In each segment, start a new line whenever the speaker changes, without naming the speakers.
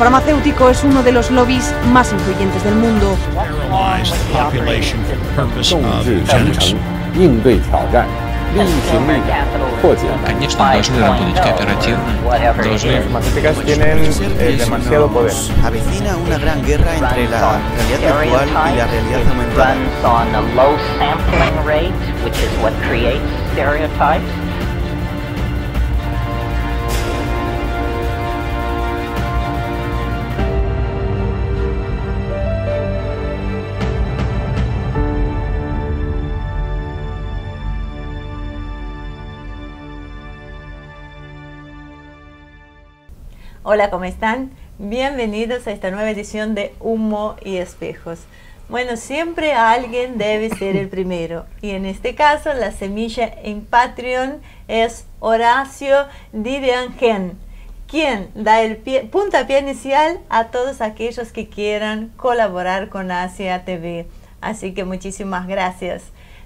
farmacéutico es uno de los lobbies más influyentes del mundo.
Конечно, должны. Las
tienen demasiado poder.
Avecina una gran guerra entre la realidad actual y la realidad aumentada.
Hola, ¿cómo están? Bienvenidos a esta nueva edición de Humo y Espejos. Bueno, siempre alguien debe ser el primero y en este caso la semilla en Patreon es Horacio Didiangen, quien da el pie, puntapié inicial a todos aquellos que quieran colaborar con Asia TV. Así que muchísimas gracias.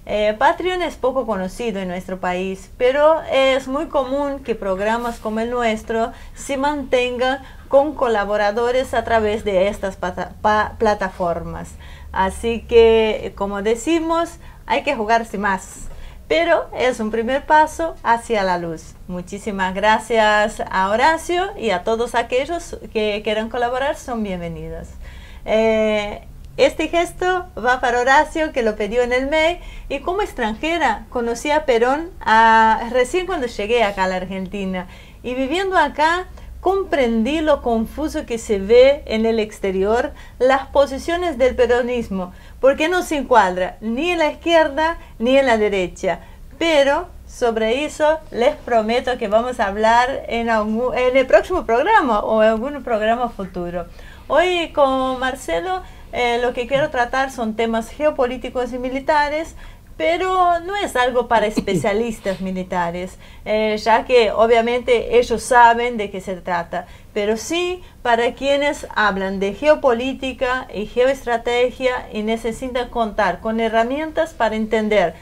Eh, Patreon es poco conocido en nuestro país, pero es muy común que programas como el nuestro se mantengan con colaboradores a través de estas plataformas. Así que, como decimos, hay que jugarse más. Pero es un primer paso hacia la luz. Muchísimas gracias a Horacio y a todos aquellos que quieran colaborar, son bienvenidos. Eh, este gesto va para Horacio, que lo pidió en el mail, y como extranjera conocí a Perón a, recién cuando llegué acá a la Argentina. Y viviendo acá, comprendí lo confuso que se ve en el exterior las posiciones del peronismo, porque no se encuadra ni en la izquierda ni en la derecha. Pero sobre eso les prometo que vamos a hablar en, algún, en el próximo programa o en algún programa futuro. Hoy con Marcelo eh, lo que quiero tratar son temas geopolíticos y militares, pero no es algo para especialistas militares, eh, ya que obviamente ellos saben de qué se trata, pero sí para quienes hablan de geopolítica y geoestrategia y necesitan contar con herramientas para entender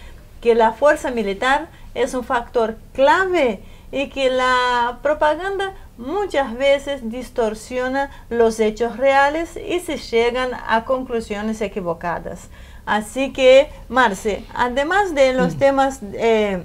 que la fuerza militar es un factor clave y que la propaganda muchas veces distorsiona los hechos reales y se llegan a conclusiones equivocadas. Así que, Marce, además de los temas eh,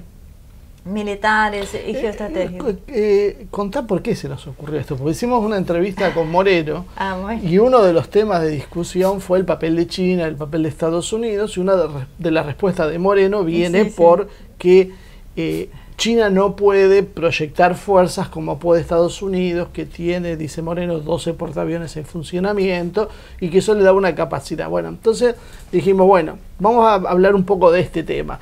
militares y geoestratégicos.
Eh, eh, contá por qué se nos ocurrió esto, porque hicimos una entrevista con Moreno
ah,
y uno de los temas de discusión fue el papel de China, el papel de Estados Unidos, y una de, de las respuestas de Moreno viene
Sí, sí.
por que eh, China no puede proyectar fuerzas como puede Estados Unidos, que tiene, dice Moreno, 12 portaaviones en funcionamiento y que eso le da una capacidad. Bueno, entonces dijimos, bueno, vamos a hablar un poco de este tema.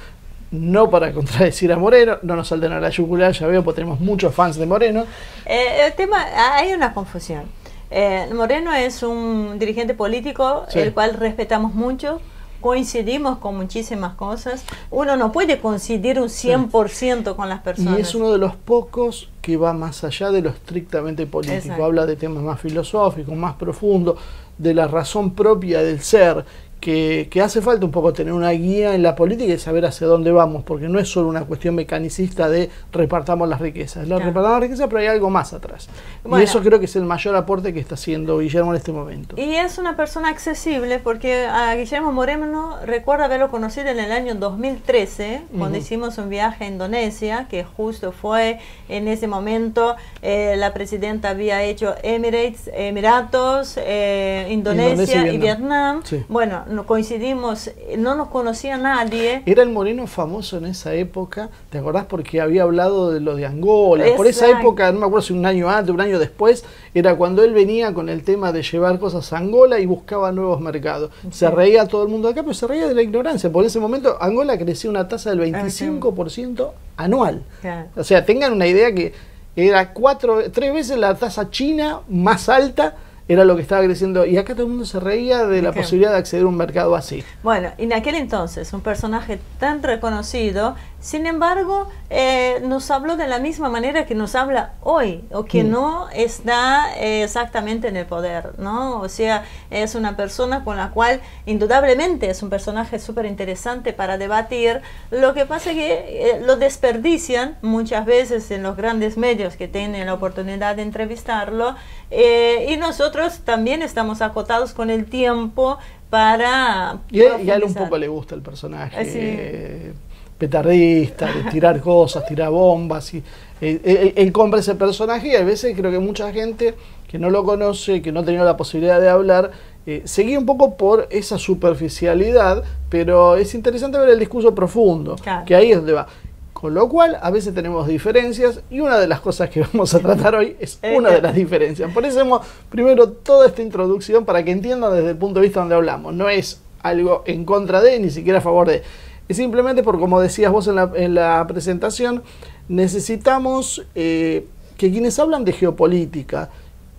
No para contradecir a Moreno, no nos salten a la yugular, ya veo, porque tenemos muchos fans de Moreno.
Eh, el tema, hay una confusión. Eh, Moreno es un dirigente político,
Sí.
el cual respetamos mucho, coincidimos con muchísimas cosas. Uno no puede coincidir un 100% con las personas.
Y es uno de los pocos que va más allá de lo estrictamente político.
Exacto.
Habla de temas más filosóficos, más profundos, de la razón propia del ser. Que, que hace falta un poco tener una guía en la política y saber hacia dónde vamos, porque no es solo una cuestión mecanicista de repartamos las riquezas. La
Claro.
repartamos las riquezas, pero hay algo más atrás.
Bueno.
Y eso creo que es el mayor aporte que está haciendo Guillermo en este momento.
Y es una persona accesible porque a Guillermo Moreno recuerdo haberlo conocido en el año 2013, cuando
Ujú.
hicimos un viaje a Indonesia, que justo fue en ese momento eh, la presidenta había hecho Emirates, Emiratos, eh, Indonesia,
Indonesia y. Vietnam. Sí.
Bueno, no coincidimos, eh, no nos conocía nadie.
Era el Moreno famoso en esa época, ¿te acordás? Porque había hablado de lo de Angola. Por esa época, no me acuerdo si un año antes, un año después, era cuando él venía con el tema de llevar cosas a Angola y buscaba nuevos mercados. Se reía todo el mundo acá, pero se reía de la ignorancia. Por ese momento, Angola crecía una tasa del 25% anual.
Claro.
O sea, tengan una idea que era cuatro, tres veces la tasa china más alta era lo que estaba creciendo. Y acá todo el mundo se reía de la posibilidad de acceder a un mercado así.
Bueno, en aquel entonces, un personaje tan reconocido, sin embargo, eh, nos habló de la misma manera que nos habla hoy, o que
Mm.
no está eh, exactamente en el poder, ¿no? O sea, es una persona con la cual indudablemente es un personaje súper interesante para debatir. Lo que pasa es que eh, lo desperdician muchas veces en los grandes medios que tienen la oportunidad de entrevistarlo, eh, y nosotros también estamos acotados con el tiempo para...
Y, a- él un poco le gusta el personaje.
Sí.
Eh, petardista, de tirar cosas, tirar bombas. Y, eh, él, él compra ese personaje y a veces creo que mucha gente que no lo conoce, que no ha tenido la posibilidad de hablar, eh, seguía un poco por esa superficialidad, pero es interesante ver el discurso profundo,
Claro.
que ahí es donde va. Con lo cual, a veces tenemos diferencias y una de las cosas que vamos a tratar hoy es
Eh,
una de
eh.
las diferencias. Por eso hemos primero toda esta introducción para que entiendan desde el punto de vista donde hablamos. No es algo en contra de, ni siquiera a favor de. Es simplemente por, como decías vos en la, en la presentación, necesitamos eh, que quienes hablan de geopolítica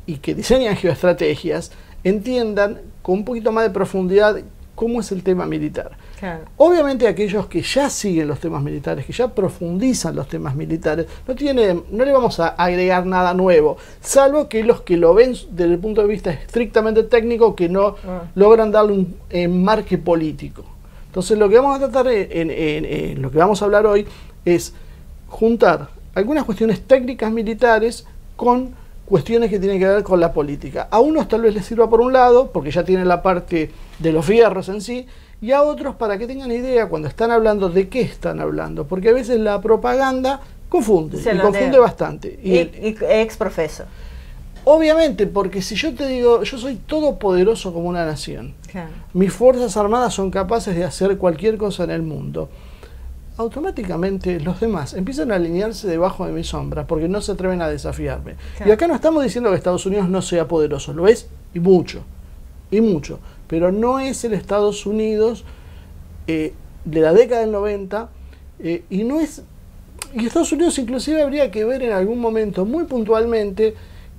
y que diseñan geoestrategias entiendan con un poquito más de profundidad cómo es el tema militar.
Claro.
Obviamente aquellos que ya siguen los temas militares, que ya profundizan los temas militares, no, tiene, no le vamos a agregar nada nuevo, salvo que los que lo ven desde el punto de vista estrictamente técnico, que no
Ah.
logran darle un enmarque político. Entonces lo que vamos a tratar en, en- en- en lo que vamos a hablar hoy es juntar algunas cuestiones técnicas militares con cuestiones que tienen que ver con la política. A unos tal vez les sirva por un lado, porque ya tienen la parte de los fierros en sí, y a otros para que tengan idea cuando están hablando de qué están hablando, porque a veces la propaganda confunde,
Se
y confunde bastante.
Y,
Y,
y ex profesor.
Obviamente, porque si yo te digo, yo soy todopoderoso como una nación,
Claro.
mis fuerzas armadas son capaces de hacer cualquier cosa en el mundo. Automáticamente los demás empiezan a alinearse debajo de mi sombra porque no se atreven a desafiarme.
Claro.
Y acá no estamos diciendo que Estados Unidos no sea poderoso, lo es y mucho, y mucho, pero no es el Estados Unidos eh, de la década del 90 eh, y no es y Estados Unidos inclusive habría que ver en algún momento muy puntualmente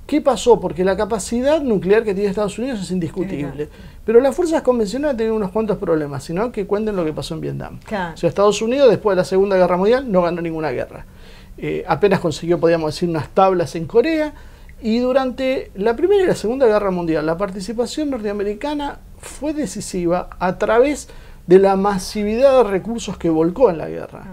qué pasó, porque la capacidad nuclear que tiene Estados Unidos es indiscutible. Pero las fuerzas convencionales tienen unos cuantos problemas, sino que cuenten lo que pasó en Vietnam.
Claro.
O sea, Estados Unidos después de la Segunda Guerra Mundial no ganó ninguna guerra. Eh, apenas consiguió, podríamos decir, unas tablas en Corea. Y durante la Primera y la Segunda Guerra Mundial, la participación norteamericana fue decisiva a través de la masividad de recursos que volcó en la guerra.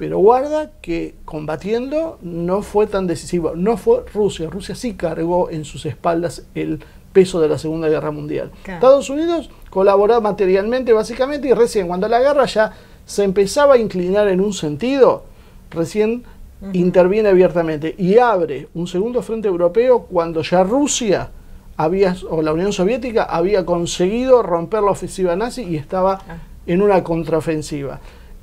Pero guarda que combatiendo no fue tan decisivo. No fue Rusia. Rusia sí cargó en sus espaldas el peso de la Segunda Guerra Mundial.
Claro.
Estados Unidos colaboró materialmente, básicamente, y recién cuando la guerra ya se empezaba a inclinar en un sentido, recién interviene abiertamente y abre un segundo frente europeo cuando ya Rusia había, o la Unión Soviética había conseguido romper la ofensiva nazi y estaba
Ah.
en una contraofensiva.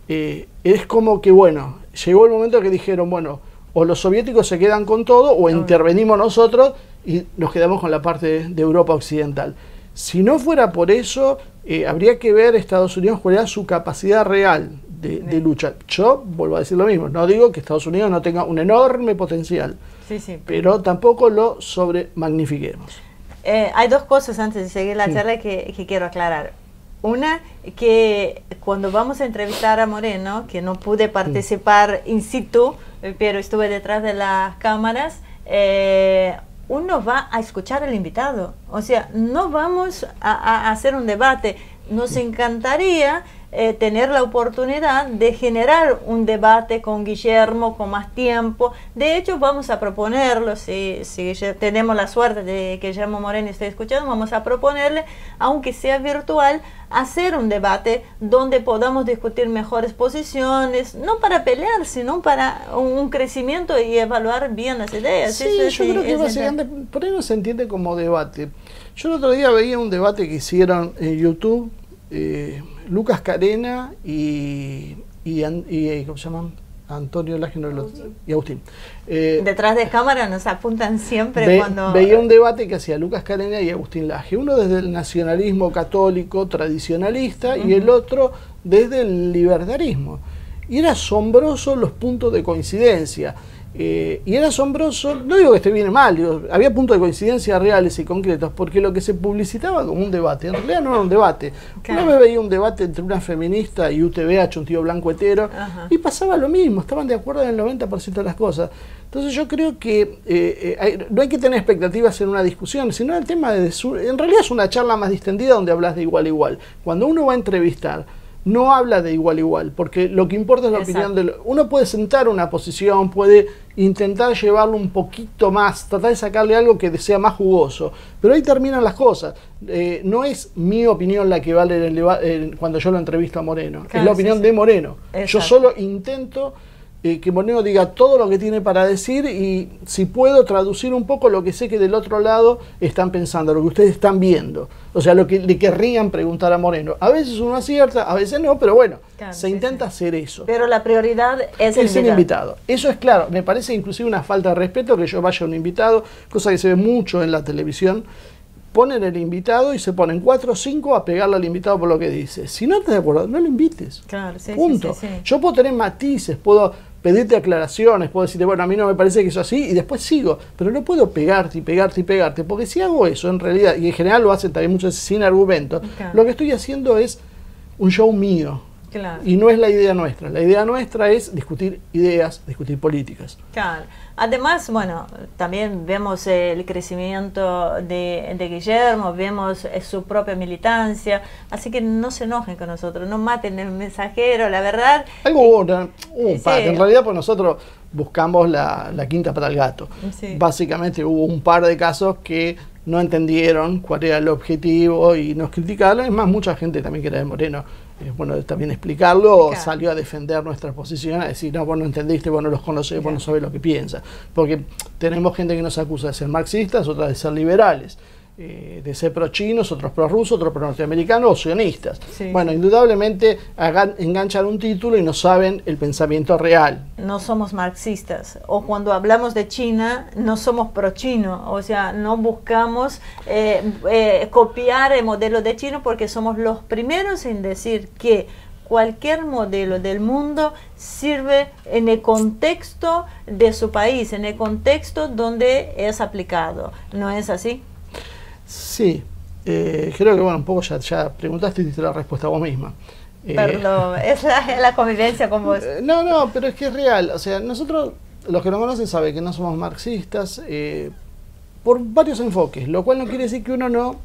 Eh, es como que, bueno, llegó el momento que dijeron, bueno, o los soviéticos se quedan con todo o intervenimos nosotros y nos quedamos con la parte de, Europa Occidental. Si no fuera por eso, eh, habría que ver Estados Unidos cuál era su capacidad real de, de lucha. Yo vuelvo a decir lo mismo, no digo que Estados Unidos no tenga un enorme potencial,
Sí, sí.
pero tampoco lo sobremagnifiquemos.
Eh, hay dos cosas antes de seguir la
Sí.
charla que, que quiero aclarar. Una, que cuando vamos a entrevistar a Moreno, que no pude participar in situ, eh, pero estuve detrás de las cámaras, eh, uno va a escuchar al invitado. O sea, no vamos a, a hacer un debate. Nos encantaría eh, tener la oportunidad de generar un debate con Guillermo con más tiempo. De hecho, vamos a proponerlo, si, si ya tenemos la suerte de que Guillermo Moreno esté escuchando, vamos a proponerle, aunque sea virtual, hacer un debate donde podamos discutir mejores posiciones, no para pelear, sino para un, crecimiento y evaluar bien las ideas.
Sí,
Eso
yo creo que
es
básicamente por ahí no se entiende como debate. Yo el otro día veía un debate que hicieron en YouTube eh, Lucas Carena y, y, y, eh, ¿cómo se llaman? Antonio Lágeno y Agustín. Eh,
Detrás de cámara nos apuntan siempre
Ve-
cuando...
Veía un debate que hacía Lucas Carena y Agustín Laje, uno desde el nacionalismo católico tradicionalista y el otro desde el libertarismo. Y era asombroso los puntos de coincidencia. Eh, y era asombroso, no digo que esté bien o mal, digo, había puntos de coincidencia reales y concretos, porque lo que se publicitaba como un debate, en realidad no era un debate.
Claro.
Una vez veía un debate entre una feminista y UTBH, un tío blanco hetero,
Ajá.
y pasaba lo mismo, estaban de acuerdo en el 90% de las cosas. Entonces yo creo que eh, eh, hay- no hay que tener expectativas en una discusión, sino el tema de... su- en realidad es una charla más distendida donde hablas de igual a igual. Cuando uno va a entrevistar, no habla de igual a igual, porque lo que importa es la
Exacto.
opinión del... Uno puede sentar una posición, puede intentar llevarlo un poquito más, tratar de sacarle algo que sea más jugoso, pero ahí terminan las cosas. Eh, no es mi opinión la que vale el cuando yo lo entrevisto a Moreno, es la opinión
sí.
de Moreno. Yo solo intento eh, que Moreno diga todo lo que tiene para decir y si puedo traducir un poco lo que sé que del otro lado están pensando, lo que ustedes están viendo. O sea, lo que le querrían preguntar a Moreno. A veces uno acierta, a veces no, pero bueno,
Claro,
se
sí,
intenta
sí.
hacer eso.
Pero la prioridad es el
Es el
invitado.
invitado. Eso es claro. Me parece inclusive una falta de respeto que yo vaya a un invitado, cosa que se ve mucho en la televisión. Ponen el invitado y se ponen cuatro o cinco a pegarle al invitado por lo que dice. Si no estás de acuerdo, no lo invites.
Claro, sí, sí,
Punto.
sí, sí.
Yo puedo tener matices, puedo pedirte aclaraciones, puedo decirte, bueno, a mí no me parece que eso así, y después sigo, pero no puedo pegarte y pegarte y pegarte, porque si hago eso, en realidad, y en general lo hacen también muchas veces sin argumento,
Claro.
lo que estoy haciendo es un show mío,
Claro.
y no es la idea nuestra. La idea nuestra es discutir ideas, discutir políticas.
Claro. Además, bueno, también vemos el crecimiento de, de Guillermo, vemos eh, su propia militancia, así que no se enojen con nosotros, no maten el mensajero, la verdad.
Algo un
Sí.
par. En realidad, pues nosotros buscamos la, la quinta para el gato.
Sí.
Básicamente hubo un par de casos que no entendieron cuál era el objetivo y nos criticaron. Es más, mucha gente también que era de Moreno, es bueno también explicarlo,
Claro.
salió a defender nuestra posición, a decir, no, vos no entendiste, vos no los conocés, vos no sabés lo que piensan. Porque tenemos gente que nos acusa de ser marxistas, otras de ser liberales. Eh, de ser pro chinos, otros pro rusos, otros pro norteamericanos o sionistas.
Sí,
bueno, indudablemente hagan- enganchan un título y no saben el pensamiento real.
No somos marxistas, o cuando hablamos de China, no somos pro-chino, o sea, no buscamos eh, eh, copiar el modelo de chino porque somos los primeros en decir que cualquier modelo del mundo sirve en el contexto de su país, en el contexto donde es aplicado. ¿No es así?
Sí, eh, creo que bueno, un poco ya, ya preguntaste y diste la respuesta vos misma. Eh,
Perdón, es la, convivencia con vos.
eh, no, no, pero es que es real. O sea, nosotros, los que nos conocen saben que no somos marxistas eh, por varios enfoques, lo cual no quiere decir que uno no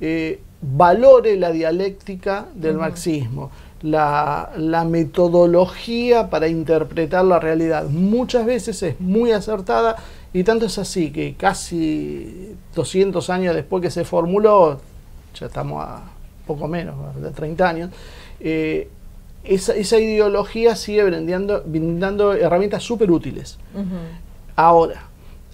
eh, valore la dialéctica del marxismo, la, la metodología para interpretar la realidad. Muchas veces es muy acertada y tanto es así que casi 200 años después que se formuló, ya estamos a poco menos de 30 años, eh, esa, esa ideología sigue brindando, brindando herramientas súper útiles. Ahora,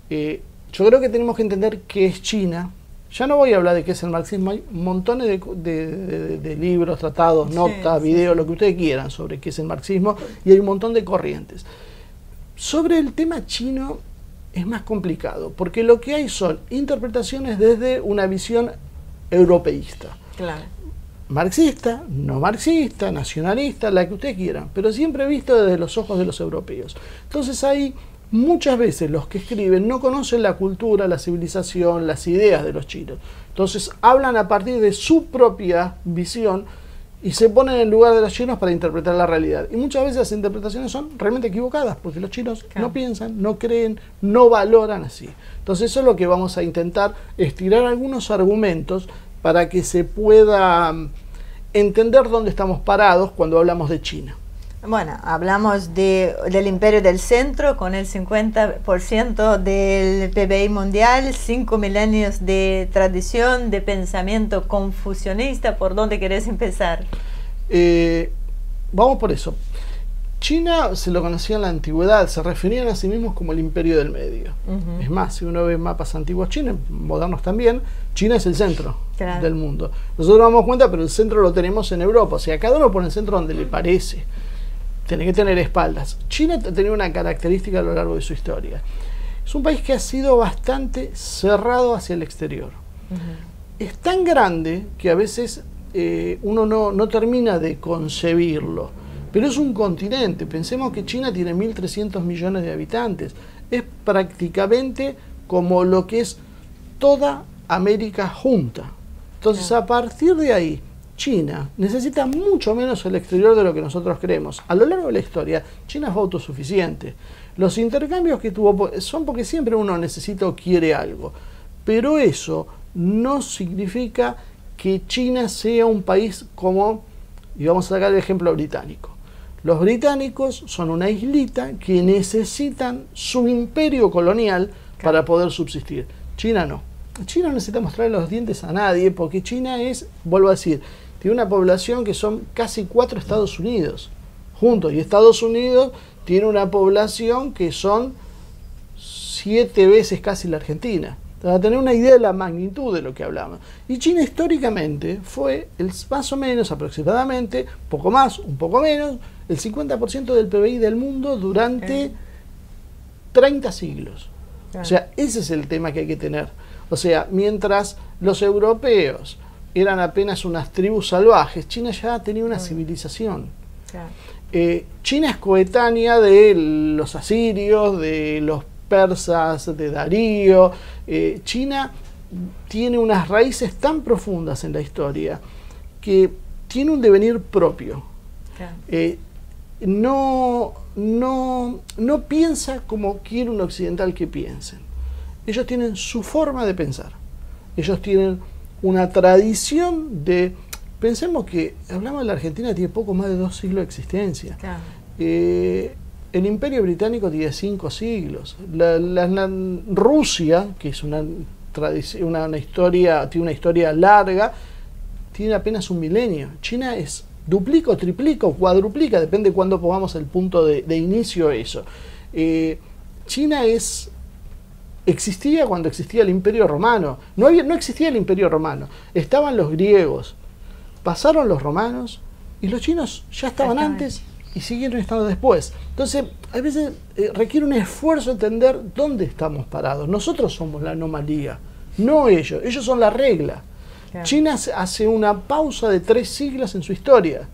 eh, yo creo que tenemos que entender qué es China. Ya no voy a hablar de qué es el marxismo, hay montones de, de- de- de libros, tratados,
Sí,
notas,
sí,
videos, lo que ustedes quieran sobre qué es el marxismo, y hay un montón de corrientes. Sobre el tema chino es más complicado, porque lo que hay son interpretaciones desde una visión europeísta
Claro.
marxista, no marxista, nacionalista, la que ustedes quieran, pero siempre visto desde los ojos de los europeos. Entonces ahí muchas veces los que escriben no conocen la cultura, la civilización, las ideas de los chinos. Entonces hablan a partir de su propia visión y se ponen en el lugar de los chinos para interpretar la realidad. Y muchas veces las interpretaciones son realmente equivocadas, porque los chinos
Claro.
no piensan, no creen, no valoran así. Entonces eso es lo que vamos a intentar, estirar algunos argumentos para que se pueda mm, entender dónde estamos parados cuando hablamos de China.
Bueno, hablamos de, del imperio del centro con el 50% del PBI mundial, cinco milenios de tradición, de pensamiento confucionista. ¿Por dónde querés empezar?
Eh, vamos por eso. China se lo conocía en la antigüedad, se referían a sí mismos como el imperio del medio. Es más, si uno ve mapas antiguos chinos, modernos también, China es el centro
Claro.
del mundo. Nosotros nos damos cuenta, pero el centro lo tenemos en Europa. O sea, cada uno pone el centro donde le parece. Tiene que tener espaldas. China ha tenido una característica a lo largo de su historia. Es un país que ha sido bastante cerrado hacia el exterior. Es tan grande que a veces eh, uno no, no termina de concebirlo. Pero es un continente. Pensemos que China tiene 1.300 millones de habitantes. Es prácticamente como lo que es toda América junta. Entonces, a partir de ahí, China necesita mucho menos el exterior de lo que nosotros creemos. A lo largo de la historia, China fue autosuficiente. Los intercambios que tuvo son porque siempre uno necesita o quiere algo. Pero eso no significa que China sea un país como Y vamos a sacar el ejemplo británico. Los británicos son una islita que necesitan su imperio colonial para poder subsistir. China no. China no necesita mostrarle los dientes a nadie porque China es, vuelvo a decir, tiene una población que son casi cuatro Estados Unidos juntos. Y Estados Unidos tiene una población que son siete veces casi la Argentina. Para tener una idea de la magnitud de lo que hablamos. Y China históricamente fue el, más o menos aproximadamente, poco más, un poco menos, el 50% del PBI del mundo durante 30 siglos. O sea, ese es el tema que hay que tener. O sea, mientras los europeos eran apenas unas tribus salvajes, China ya tenía una civilización. Eh, China es coetánea de los asirios, de los persas, de Darío. Eh, China tiene unas raíces tan profundas en la historia que tiene un devenir propio. Eh, no, no, no piensa como quiere un occidental que piensen. Ellos tienen su forma de pensar. Ellos tienen una tradición de... Pensemos que, hablamos de la Argentina, tiene poco más de dos siglos de existencia. Eh, el Imperio Británico tiene cinco siglos. La, Rusia, que es una, una, una, historia, tiene una historia larga, tiene apenas un milenio. China es duplica, triplica o cuadruplica, depende de cuándo pongamos el punto de, inicio eso. Eh, China es existía cuando existía el Imperio Romano. No, había, no existía el Imperio Romano. Estaban los griegos, pasaron los romanos y los chinos ya estaban antes y siguieron estando después. Entonces, a veces eh, requiere un esfuerzo entender dónde estamos parados. Nosotros somos la anomalía, no ellos. Ellos son la regla. China hace una pausa de tres siglos en su historia,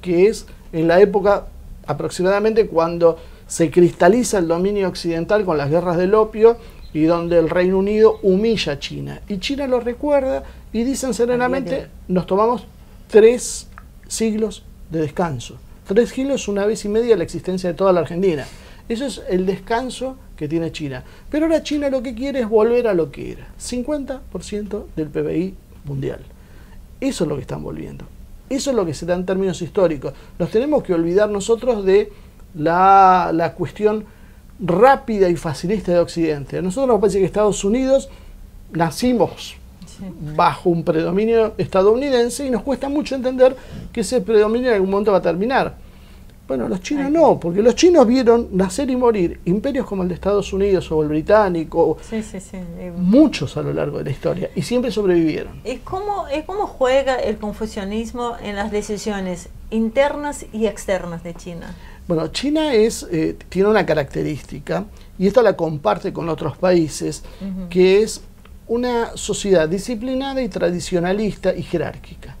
que es en la época aproximadamente cuando se cristaliza el dominio occidental con las guerras del opio y donde el Reino Unido humilla a China. Y China lo recuerda y dicen serenamente, nos tomamos tres siglos de descanso. Tres siglos, una vez y media la existencia de toda la Argentina. Eso es el descanso que tiene China. Pero ahora China lo que quiere es volver a lo que era. 50% del PBI mundial. Eso es lo que están volviendo. Eso es lo que se da en términos históricos. Nos tenemos que olvidar nosotros de la, la cuestión rápida y facilista de Occidente. A nosotros nos parece que Estados Unidos nacimos bajo un predominio estadounidense y nos cuesta mucho entender que ese predominio en algún momento va a terminar. Bueno, los chinos no, porque los chinos vieron nacer y morir imperios como el de Estados Unidos o el británico, muchos a lo largo de la historia, y siempre sobrevivieron.
¿Y cómo, ¿Y cómo juega el confucianismo en las decisiones internas y externas de China?
Bueno, China es, eh, tiene una característica, y esta la comparte con otros países, que es una sociedad disciplinada y tradicionalista y jerárquica.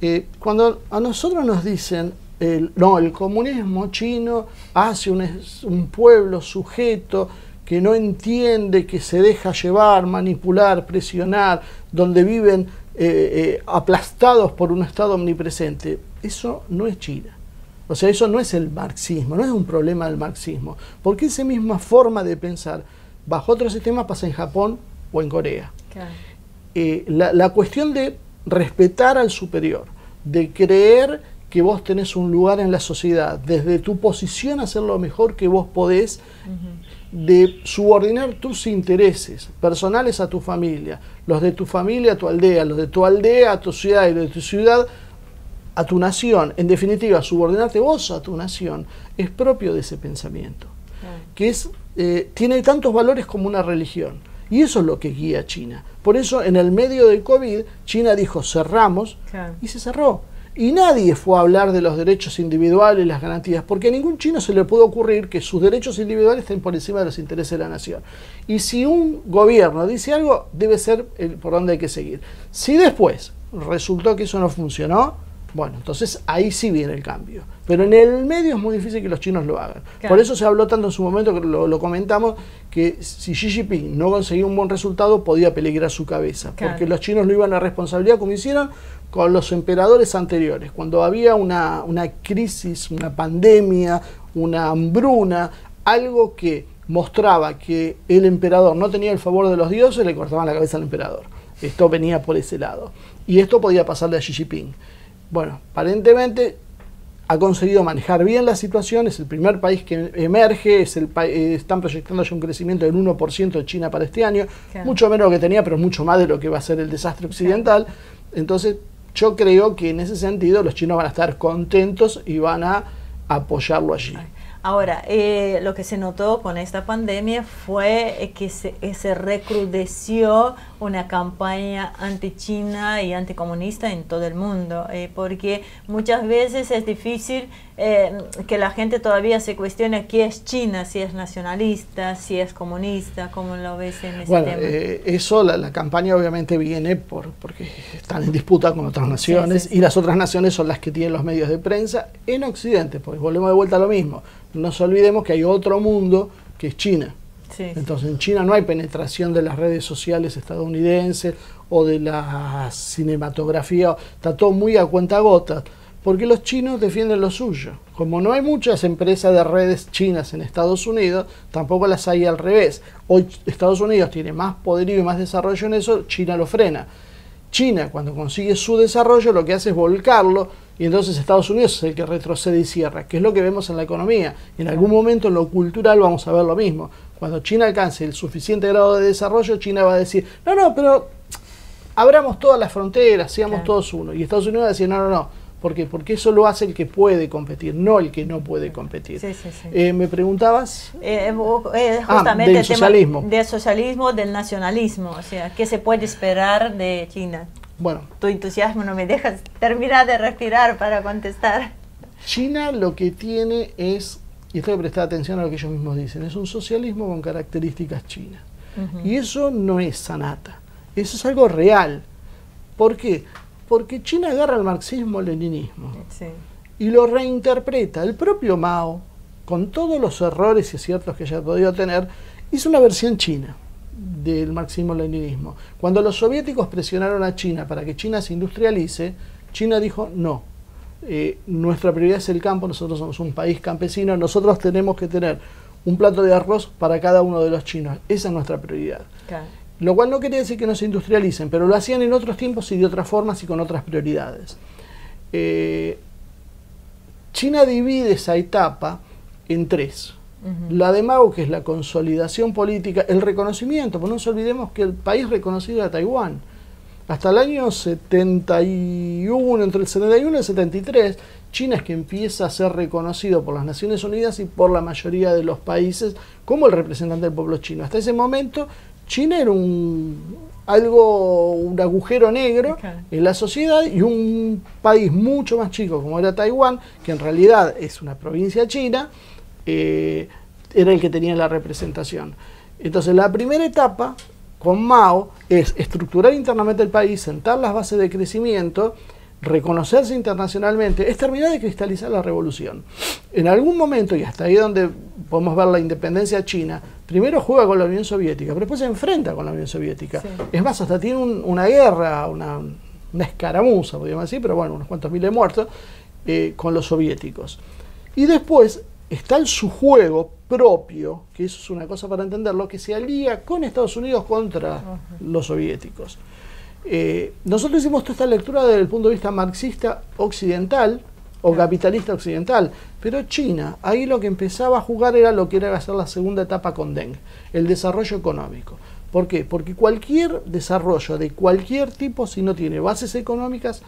Eh, cuando a nosotros nos dicen, el, no, el comunismo chino hace un, pueblo sujeto que no entiende, que se deja llevar, manipular, presionar, donde viven eh, aplastados por un Estado omnipresente, eso no es China. O sea, eso no es el marxismo, no es un problema del marxismo, porque esa misma forma de pensar bajo otro sistema pasa en Japón o en Corea. Eh, la, cuestión de respetar al superior, de creer que vos tenés un lugar en la sociedad, desde tu posición hacer lo mejor que vos podés, de subordinar tus intereses personales a tu familia, los de tu familia a tu aldea, los de tu aldea a tu ciudad y los de tu ciudad a tu nación, en definitiva, subordinarte vos a tu nación, es propio de ese pensamiento, que es, eh, tiene tantos valores como una religión. Y eso es lo que guía a China. Por eso, en el medio del COVID, China dijo cerramos y se cerró. Y nadie fue a hablar de los derechos individuales, las garantías, porque a ningún chino se le puede ocurrir que sus derechos individuales estén por encima de los intereses de la nación. Y si un gobierno dice algo, debe ser el, por donde hay que seguir. Si después resultó que eso no funcionó, bueno, entonces ahí sí viene el cambio. Pero en el medio es muy difícil que los chinos lo hagan. Por eso se habló tanto en su momento, que lo, comentamos, que si Xi Jinping no conseguía un buen resultado, podía peligrar su cabeza. Porque los chinos lo iban a responsabilidad como hicieron con los emperadores anteriores. Cuando había una, una crisis, una pandemia, una hambruna, algo que mostraba que el emperador no tenía el favor de los dioses, le cortaban la cabeza al emperador. Esto venía por ese lado. Y esto podía pasarle a Xi Jinping. Bueno, aparentemente ha conseguido manejar bien la situación, es el primer país que emerge, es el pa- eh, están proyectando ya un crecimiento del 1% de China para este año,
Claro.
mucho menos lo que tenía, pero mucho más de lo que va a ser el desastre occidental. Entonces, yo creo que en ese sentido los chinos van a estar contentos y van a apoyarlo allí.
Ahora, eh, lo que se notó con esta pandemia fue eh, que se, eh, se recrudeció una campaña anti-China y anticomunista en todo el mundo, eh, porque muchas veces es difícil eh, que la gente todavía se cuestione qué es China, si es nacionalista, si es comunista, cómo lo ves en ese
Bueno,
tema.
eso, la, la campaña obviamente viene por porque están en disputa con otras naciones
sí, sí.
y las otras naciones son las que tienen los medios de prensa en Occidente, porque volvemos de vuelta a lo mismo. No nos olvidemos que hay otro mundo que es China.
Sí, sí.
Entonces en China no hay penetración de las redes sociales estadounidenses o de la cinematografía, está todo muy a cuentagotas, porque los chinos defienden lo suyo. Como no hay muchas empresas de redes chinas en Estados Unidos, tampoco las hay al revés. Hoy Estados Unidos tiene más poderío y más desarrollo en eso, China lo frena. China, cuando consigue su desarrollo, lo que hace es volcarlo y entonces Estados Unidos es el que retrocede y cierra, que es lo que vemos en la economía. En algún momento en lo cultural vamos a ver lo mismo. Cuando China alcance el suficiente grado de desarrollo, China va a decir, no, no, pero abramos todas las fronteras, seamos
Claro.
todos uno. Y Estados Unidos va a decir, no, no, no. ¿Por qué? Porque eso lo hace el que puede competir, no el que no puede competir.
Sí, sí, sí.
Eh, ¿Me preguntabas?
Eh, eh,
Ah, del
el tema
socialismo.
del socialismo, del nacionalismo, o sea, ¿qué se puede esperar de China?
Bueno,
Tu entusiasmo no me dejas terminar de respirar para contestar.
China lo que tiene es, y esto hay que prestar atención a lo que ellos mismos dicen, es un socialismo con características chinas. Y eso no es sanata, eso es algo real. ¿Por qué? Porque China agarra el marxismo-leninismo
Sí.
y lo reinterpreta. El propio Mao, con todos los errores y aciertos que haya podido tener, hizo una versión china del marxismo-leninismo. Cuando los soviéticos presionaron a China para que China se industrialice, China dijo no. eh, nuestra prioridad es el campo, nosotros somos un país campesino, nosotros tenemos que tener un plato de arroz para cada uno de los chinos. Esa es nuestra prioridad. Lo cual no quiere decir que no se industrialicen, pero lo hacían en otros tiempos y de otras formas y con otras prioridades. Eh, China divide esa etapa en tres. La de Mao, que es la consolidación política, el reconocimiento, pues no nos olvidemos que el país reconocido era Taiwán. Hasta el año 71, entre el 71 y el 73, China es que empieza a ser reconocido por las Naciones Unidas y por la mayoría de los países como el representante del pueblo chino. Hasta ese momento, China era un algo, un agujero negro en la sociedad y un país mucho más chico como era Taiwán, que en realidad es una provincia china, eh, era el que tenía la representación. Entonces la primera etapa con Mao es estructurar internamente el país, sentar las bases de crecimiento, reconocerse internacionalmente, es terminar de cristalizar la revolución. En algún momento, y hasta ahí donde podemos ver la independencia china, primero juega con la Unión Soviética, pero después se enfrenta con la Unión Soviética.
Sí.
Es más, hasta tiene un- una guerra, una, una escaramuza, podríamos decir, pero bueno, unos cuantos miles muertos, eh, con los soviéticos. Y después está el su juego propio, que eso es una cosa para entenderlo, que se alía con Estados Unidos contra los soviéticos. Eh, nosotros hicimos toda esta lectura desde el punto de vista marxista occidental o capitalista occidental, pero China, ahí lo que empezaba a jugar era lo que era hacer la segunda etapa con Deng, el desarrollo económico. ¿Por qué? Porque cualquier desarrollo de cualquier tipo, si no tiene bases económicas,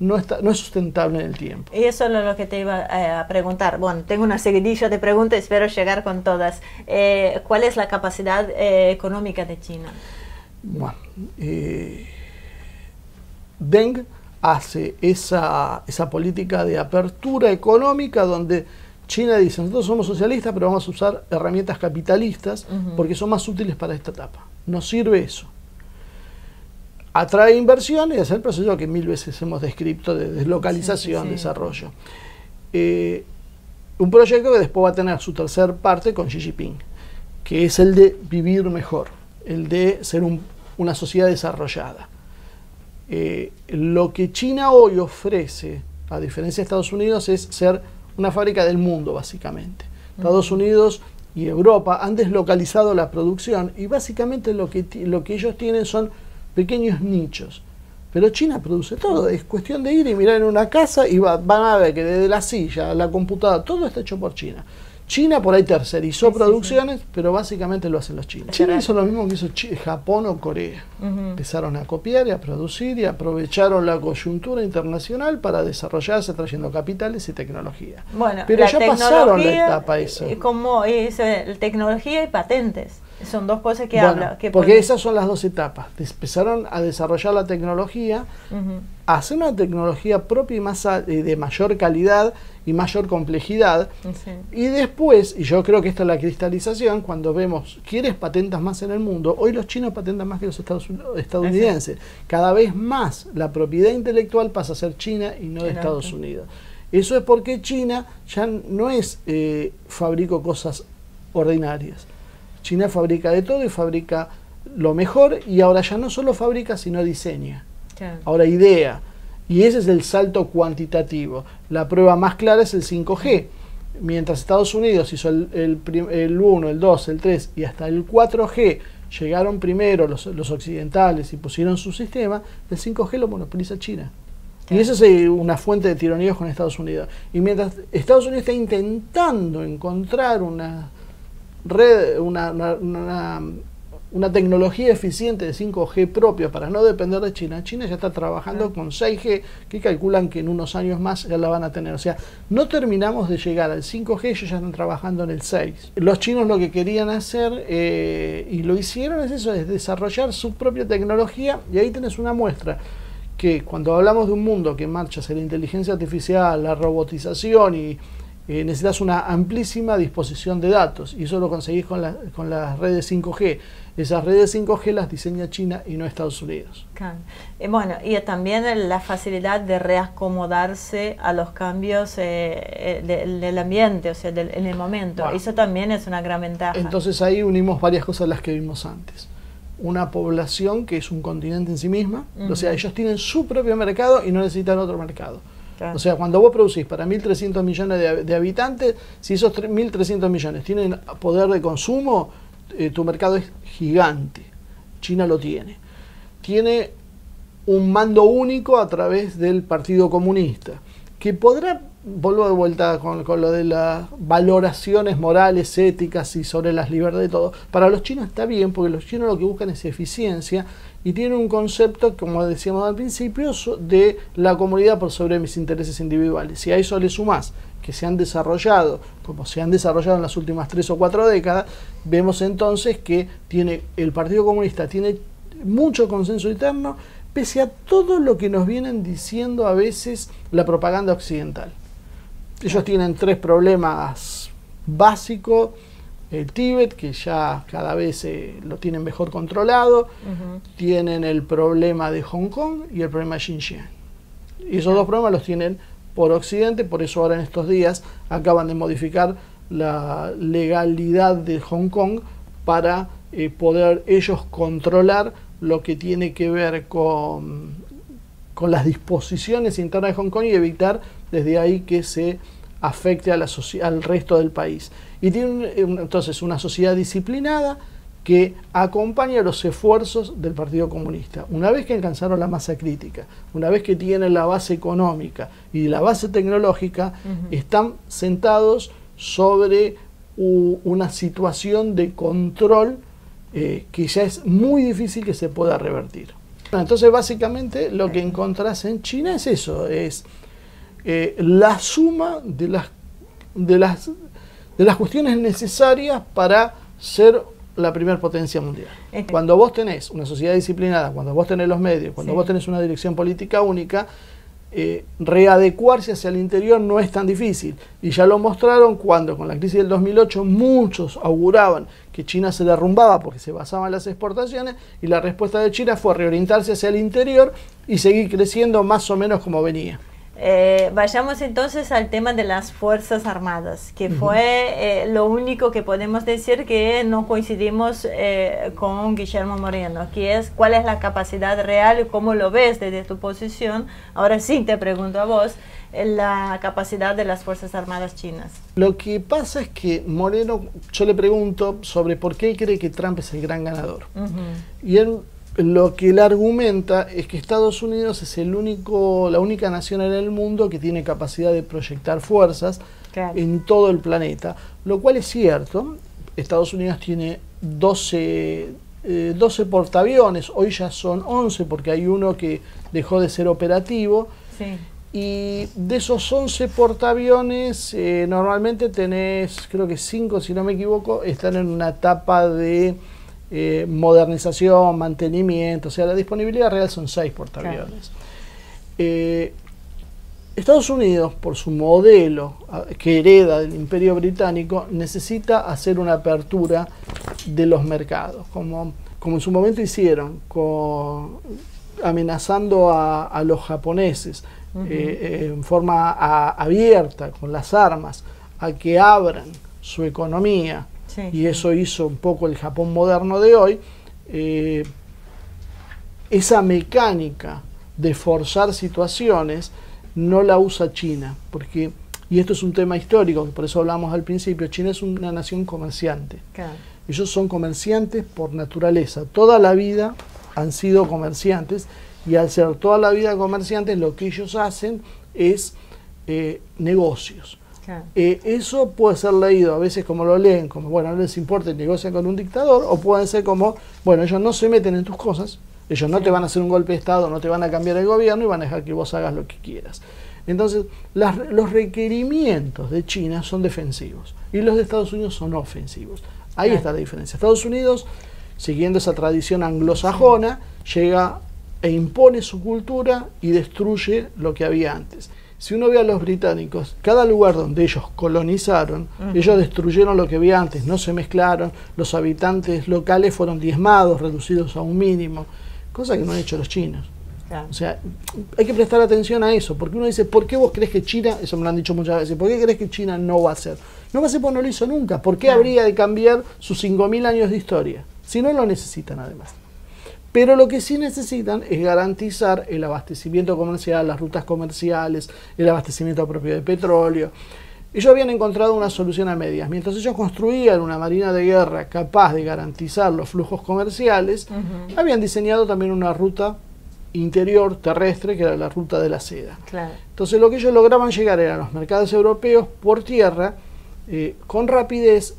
no, está, no es sustentable en el tiempo.
Y eso es lo que te iba eh, a preguntar. Bueno, tengo una seguidilla de preguntas, espero llegar con todas. Eh, ¿Cuál es la capacidad eh, económica de China?
Bueno, Deng hace esa, esa política de apertura económica donde China dice, nosotros somos socialistas, pero vamos a usar herramientas capitalistas porque son más útiles para esta etapa. Nos sirve eso. Atrae inversión y hace el proceso que mil veces hemos descrito de deslocalización,
Sí, sí, sí.
desarrollo. Eh, un proyecto que después va a tener su tercer parte con Xi Jinping, que es el de vivir mejor, el de ser un- una sociedad desarrollada. Eh, lo que China hoy ofrece, a diferencia de Estados Unidos, es ser una fábrica del mundo, básicamente. Estados Unidos y Europa han deslocalizado la producción y básicamente lo que, ti- lo que ellos tienen son pequeños nichos. Pero China produce todo, es cuestión de ir y mirar en una casa y va- van a ver que desde la silla, la computadora, todo está hecho por China. China por ahí tercerizó
Sí, sí,
producciones, pero básicamente lo hacen los chinos. China hizo lo mismo que hizo Chi- Japón o Corea. Empezaron a copiar y a producir y aprovecharon la coyuntura internacional para desarrollarse trayendo capitales y tecnología.
Bueno,
pero ya pasaron la etapa
eh, Como es, eh, tecnología y patentes. Son dos cosas que
Bueno,
habla. Que
porque esas son las dos etapas. Empezaron a desarrollar la tecnología,
Ujú.
a hacer una tecnología propia y más a- eh, de mayor calidad y mayor complejidad.
Sí.
Y después, y yo creo que esta es la cristalización, cuando vemos quiénes patentas más en el mundo, hoy los chinos patentan más que los Estados estadounidenses. Cada vez más la propiedad intelectual pasa a ser china y no de
Claro.
Estados Unidos. Eso es porque China ya no es eh, fabrico cosas ordinarias. China fabrica de todo y fabrica lo mejor y ahora ya no solo fabrica, sino diseña.
Claro.
Ahora idea. Y ese es el salto cuantitativo. La prueba más clara es el 5G. Mientras Estados Unidos hizo el, el, el 1, el 2, el 3 y hasta el 4G, llegaron primero los, los occidentales y pusieron su sistema, el 5G lo monopoliza China. Y esa es eh, una fuente de tironeos con Estados Unidos. Y mientras Estados Unidos está intentando encontrar una red, una, una, una- una tecnología eficiente de 5G propia para no depender de China, China ya está trabajando con 6G, que calculan que en unos años más ya la van a tener. O sea, no terminamos de llegar al 5G, ellos ya están trabajando en el 6. Los chinos lo que querían hacer, eh, y lo hicieron, es eso, es desarrollar su propia tecnología, y ahí tenés una muestra que cuando hablamos de un mundo que marcha hacia la inteligencia artificial, la robotización y eh, necesitas una amplísima disposición de datos y eso lo conseguís con, la- con las redes 5G. Esas redes 5G las diseña China y no Estados Unidos.
Claro. Eh, bueno, y también la facilidad de reacomodarse a los cambios eh, eh, de- del ambiente, o sea, del- en el momento.
Bueno.
Eso también es una gran ventaja.
Entonces ahí unimos varias cosas las que vimos antes. Una población que es un continente en sí misma, o sea, ellos tienen su propio mercado y no necesitan otro mercado. O sea, cuando vos producís para 1.300 millones de, hab- de habitantes, si esos tre- 1.300 millones tienen poder de consumo, eh, tu mercado es gigante. China lo tiene. Tiene un mando único a través del Partido Comunista, que podrá, vuelvo de vuelta con, con lo de las valoraciones morales, éticas y sobre las libertades y todo, para los chinos está bien, porque los chinos lo que buscan es eficiencia y tienen un concepto, como decíamos al principio, de la comunidad por sobre mis intereses individuales. Si a eso le sumás que se han desarrollado, como se han desarrollado en las últimas tres o cuatro décadas, vemos entonces que tiene el Partido Comunista tiene mucho consenso interno, pese a todo lo que nos vienen diciendo a veces la propaganda occidental. Ellos tienen tres problemas básicos. El Tíbet, que ya cada vez eh, lo tienen mejor controlado. Tienen el problema de Hong Kong y el problema de Xinjiang. Y esos dos problemas los tienen por Occidente, por eso ahora en estos días acaban de modificar la legalidad de Hong Kong para eh, poder ellos controlar lo que tiene que ver con, con las disposiciones internas de Hong Kong y evitar desde ahí que se afecte a la al resto del país. Y tiene entonces una sociedad disciplinada que acompaña los esfuerzos del Partido Comunista. Una vez que alcanzaron la masa crítica, una vez que tienen la base económica y la base tecnológica, están sentados sobre una situación de control eh, que ya es muy difícil que se pueda revertir. Entonces, básicamente, lo que encontrás en China es eso, es eh, la suma de las, de, las, de las cuestiones necesarias para ser la primera potencia mundial.
Ent-
Cuando vos tenés una sociedad disciplinada, cuando vos tenés los medios, cuando
Sí.
vos tenés una dirección política única, eh, readecuarse hacia el interior no es tan difícil. Y ya lo mostraron cuando con la crisis del 2008 muchos auguraban que China se derrumbaba porque se basaba en las exportaciones y la respuesta de China fue reorientarse hacia el interior y seguir creciendo más o menos como venía.
Eh, vayamos entonces al tema de las Fuerzas Armadas, que fue eh, lo único que podemos decir que no coincidimos eh, con Guillermo Moreno, que es cuál es la capacidad real y cómo lo ves desde tu posición. Ahora sí te pregunto a vos, eh, la capacidad de las Fuerzas Armadas chinas.
Lo que pasa es que Moreno, yo le pregunto sobre por qué él cree que Trump es el gran ganador.
Ujú.
Y él lo que él argumenta es que Estados Unidos es el único, la única nación en el mundo que tiene capacidad de proyectar fuerzas
Claro.
en todo el planeta, lo cual es cierto. Estados Unidos tiene 12, eh, 12 portaaviones, hoy ya son 11 porque hay uno que dejó de ser operativo.
Sí.
Y de esos 11 portaaviones, eh, normalmente tenés, creo que 5, si no me equivoco, están en una etapa de eh, modernización, mantenimiento. O sea, la disponibilidad real son 6 portaaviones. Eh, Estados Unidos, por su modelo que hereda del Imperio Británico, necesita hacer una apertura de los mercados, como, como en su momento hicieron, con, amenazando a, a los japoneses eh, eh, en forma a- abierta, con las armas, a que abran su economía,
Sí.
y eso hizo un poco el Japón moderno de hoy, eh, esa mecánica de forzar situaciones no la usa China, porque, y esto es un tema histórico, por eso hablamos al principio, China es una nación comerciante.
Claro.
Ellos son comerciantes por naturaleza, toda la vida han sido comerciantes y al ser toda la vida comerciantes lo que ellos hacen es eh, negocios.
Claro.
Eh, eso puede ser leído a veces como lo leen, como, bueno, no les importa y negocian con un dictador, o pueden ser como, bueno, ellos no se meten en tus cosas, ellos no te van a hacer un golpe de Estado, no te van a cambiar el gobierno y van a dejar que vos hagas lo que quieras. Entonces, las- los requerimientos de China son defensivos y los de Estados Unidos son ofensivos. Ahí
Claro.
está la diferencia. Estados Unidos, siguiendo esa tradición anglosajona, llega e impone su cultura y destruye lo que había antes. Si uno ve a los británicos, cada lugar donde ellos colonizaron, ellos destruyeron lo que había antes, no se mezclaron, los habitantes locales fueron diezmados, reducidos a un mínimo, cosa que no han hecho los chinos.
Claro.
O sea, hay que prestar atención a eso, porque uno dice, ¿por qué vos crees que China, eso me lo han dicho muchas veces, ¿por qué crees que China no va a hacer? No va a hacer porque no lo hizo nunca. ¿Por qué
Claro.
habría de cambiar sus 5.000 años de historia? Si no lo necesitan además. Pero lo que sí necesitan es garantizar el abastecimiento comercial, las rutas comerciales, el abastecimiento propio de petróleo. Ellos habían encontrado una solución a medias. Mientras ellos construían una marina de guerra capaz de garantizar los flujos comerciales, habían diseñado también una ruta interior terrestre que era la ruta de la seda.
Claro.
Entonces lo que ellos lograban llegar eran los mercados europeos por tierra, eh, con rapidez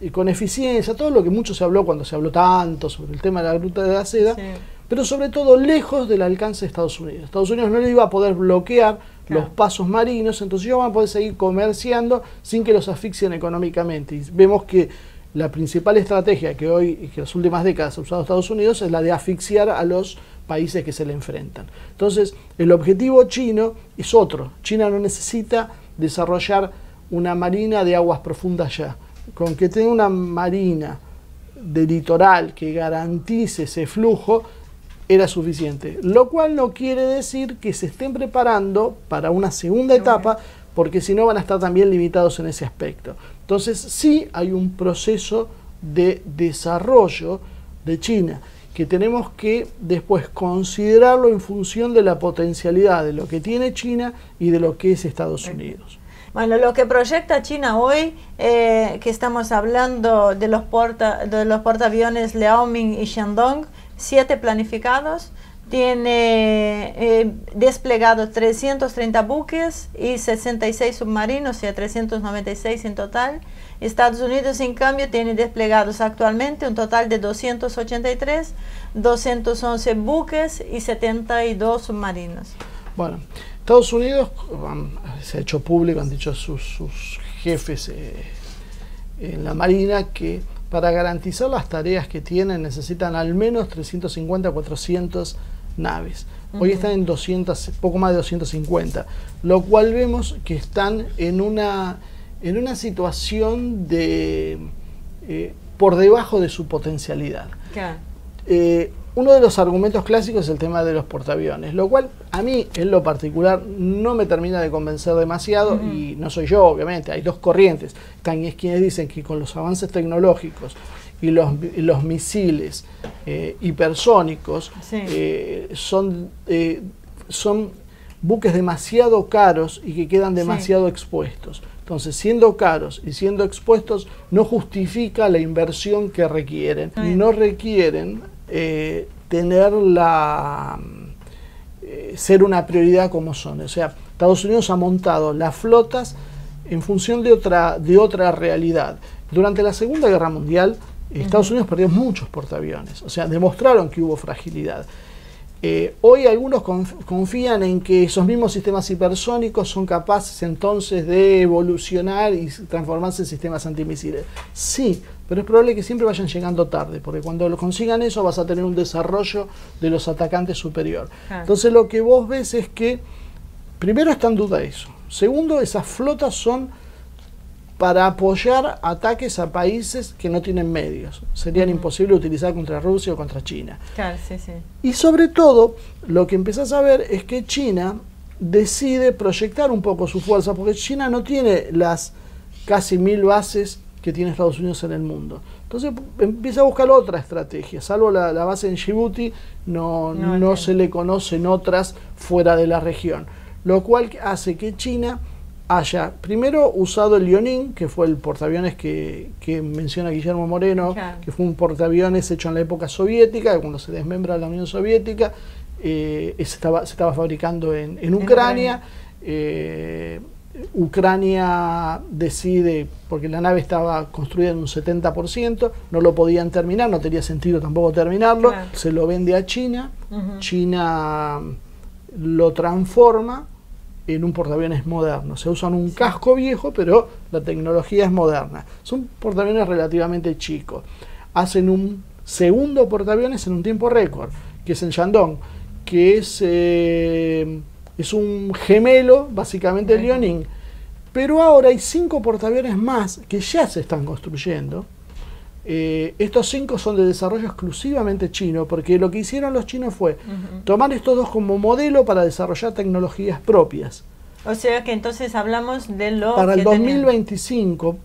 y con eficiencia, todo lo que mucho se habló cuando se habló tanto sobre el tema de la ruta de la seda,
Sí.
pero sobre todo lejos del alcance de Estados Unidos. Estados Unidos no le iba a poder bloquear
Claro.
los pasos marinos, entonces ellos van a poder seguir comerciando sin que los asfixien económicamente. Y vemos que la principal estrategia que hoy, y que en las últimas décadas ha usado Estados Unidos, es la de asfixiar a los países que se le enfrentan. Entonces, el objetivo chino es otro. China no necesita desarrollar una marina de aguas profundas ya. Con que tenga una marina de litoral que garantice ese flujo era suficiente. Lo cual no quiere decir que se estén preparando para una segunda etapa, porque si no van a estar también limitados en ese aspecto. Entonces sí hay un proceso de desarrollo de China que tenemos que después considerarlo en función de la potencialidad de lo que tiene China y de lo que es Estados Unidos.
Bueno, lo que proyecta China hoy, eh, que estamos hablando de los, porta, de los portaaviones Liaoning y Shandong, siete planificados, tiene eh, desplegados 330 buques y 66 submarinos, o sea, 396 en total. Estados Unidos, en cambio, tiene desplegados actualmente un total de 283, 211 buques y 72 submarinos.
Bueno, Estados Unidos se ha hecho público, han dicho sus, sus jefes eh, en la Marina que para garantizar las tareas que tienen necesitan al menos 350 400 naves. Hoy están en 200, poco más de 250, lo cual vemos que están en una, en una situación de eh, por debajo de su potencialidad. Eh, uno de los argumentos clásicos es el tema de los portaaviones, lo cual a mí en lo particular no me termina de convencer demasiado y no soy yo, obviamente, hay dos corrientes. Están quienes dicen que con los avances tecnológicos y los, y los misiles eh, hipersónicos
Sí.
eh, son, eh, son buques demasiado caros y que quedan
Sí.
demasiado expuestos. Entonces, siendo caros y siendo expuestos, no justifica la inversión que requieren. No requieren eh, tener la eh, ser una prioridad como son. O sea, Estados Unidos ha montado las flotas en función de otra, de otra realidad. Durante la Segunda Guerra Mundial, Estados Unidos perdió muchos portaaviones, o sea, demostraron que hubo fragilidad. Eh, hoy algunos confían en que esos mismos sistemas hipersónicos son capaces entonces de evolucionar y transformarse en sistemas antimisiles. Sí, pero es probable que siempre vayan llegando tarde, porque cuando lo consigan eso vas a tener un desarrollo de los atacantes superior. Entonces lo que vos ves es que, primero está en duda eso. Segundo, esas flotas son para apoyar ataques a países que no tienen medios. Serían imposible utilizar contra Rusia o contra China.
Claro, sí, sí.
Y sobre todo, lo que empezás a ver es que China decide proyectar un poco su fuerza, porque China no tiene las casi mil bases que tiene Estados Unidos en el mundo. Entonces empieza a buscar otra estrategia, salvo la, base en Djibouti, no, no se le conocen otras fuera de la región, lo cual hace que China haya primero usado el Leonin, que fue el portaaviones que, menciona Guillermo Moreno, que fue un portaaviones hecho en la época soviética, cuando se desmembra la Unión Soviética, eh, se, estaba, se estaba fabricando en, Ucrania. Eh, Ucrania decide, porque la nave estaba construida en un 70%, no lo podían terminar, no tenía sentido tampoco terminarlo, se lo vende a China, China lo transforma en un portaaviones moderno. Se usan un casco viejo, pero la tecnología es moderna. Son portaaviones relativamente chicos. Hacen un segundo portaaviones en un tiempo récord, que es el Shandong, que es, eh, es un gemelo, básicamente, del Liaoning. Pero ahora hay cinco portaaviones más que ya se están construyendo eh, estos cinco son de desarrollo exclusivamente chino, porque lo que hicieron los chinos fue tomar estos dos como modelo para desarrollar tecnologías propias.
O sea que entonces hablamos de lo
Para el 2025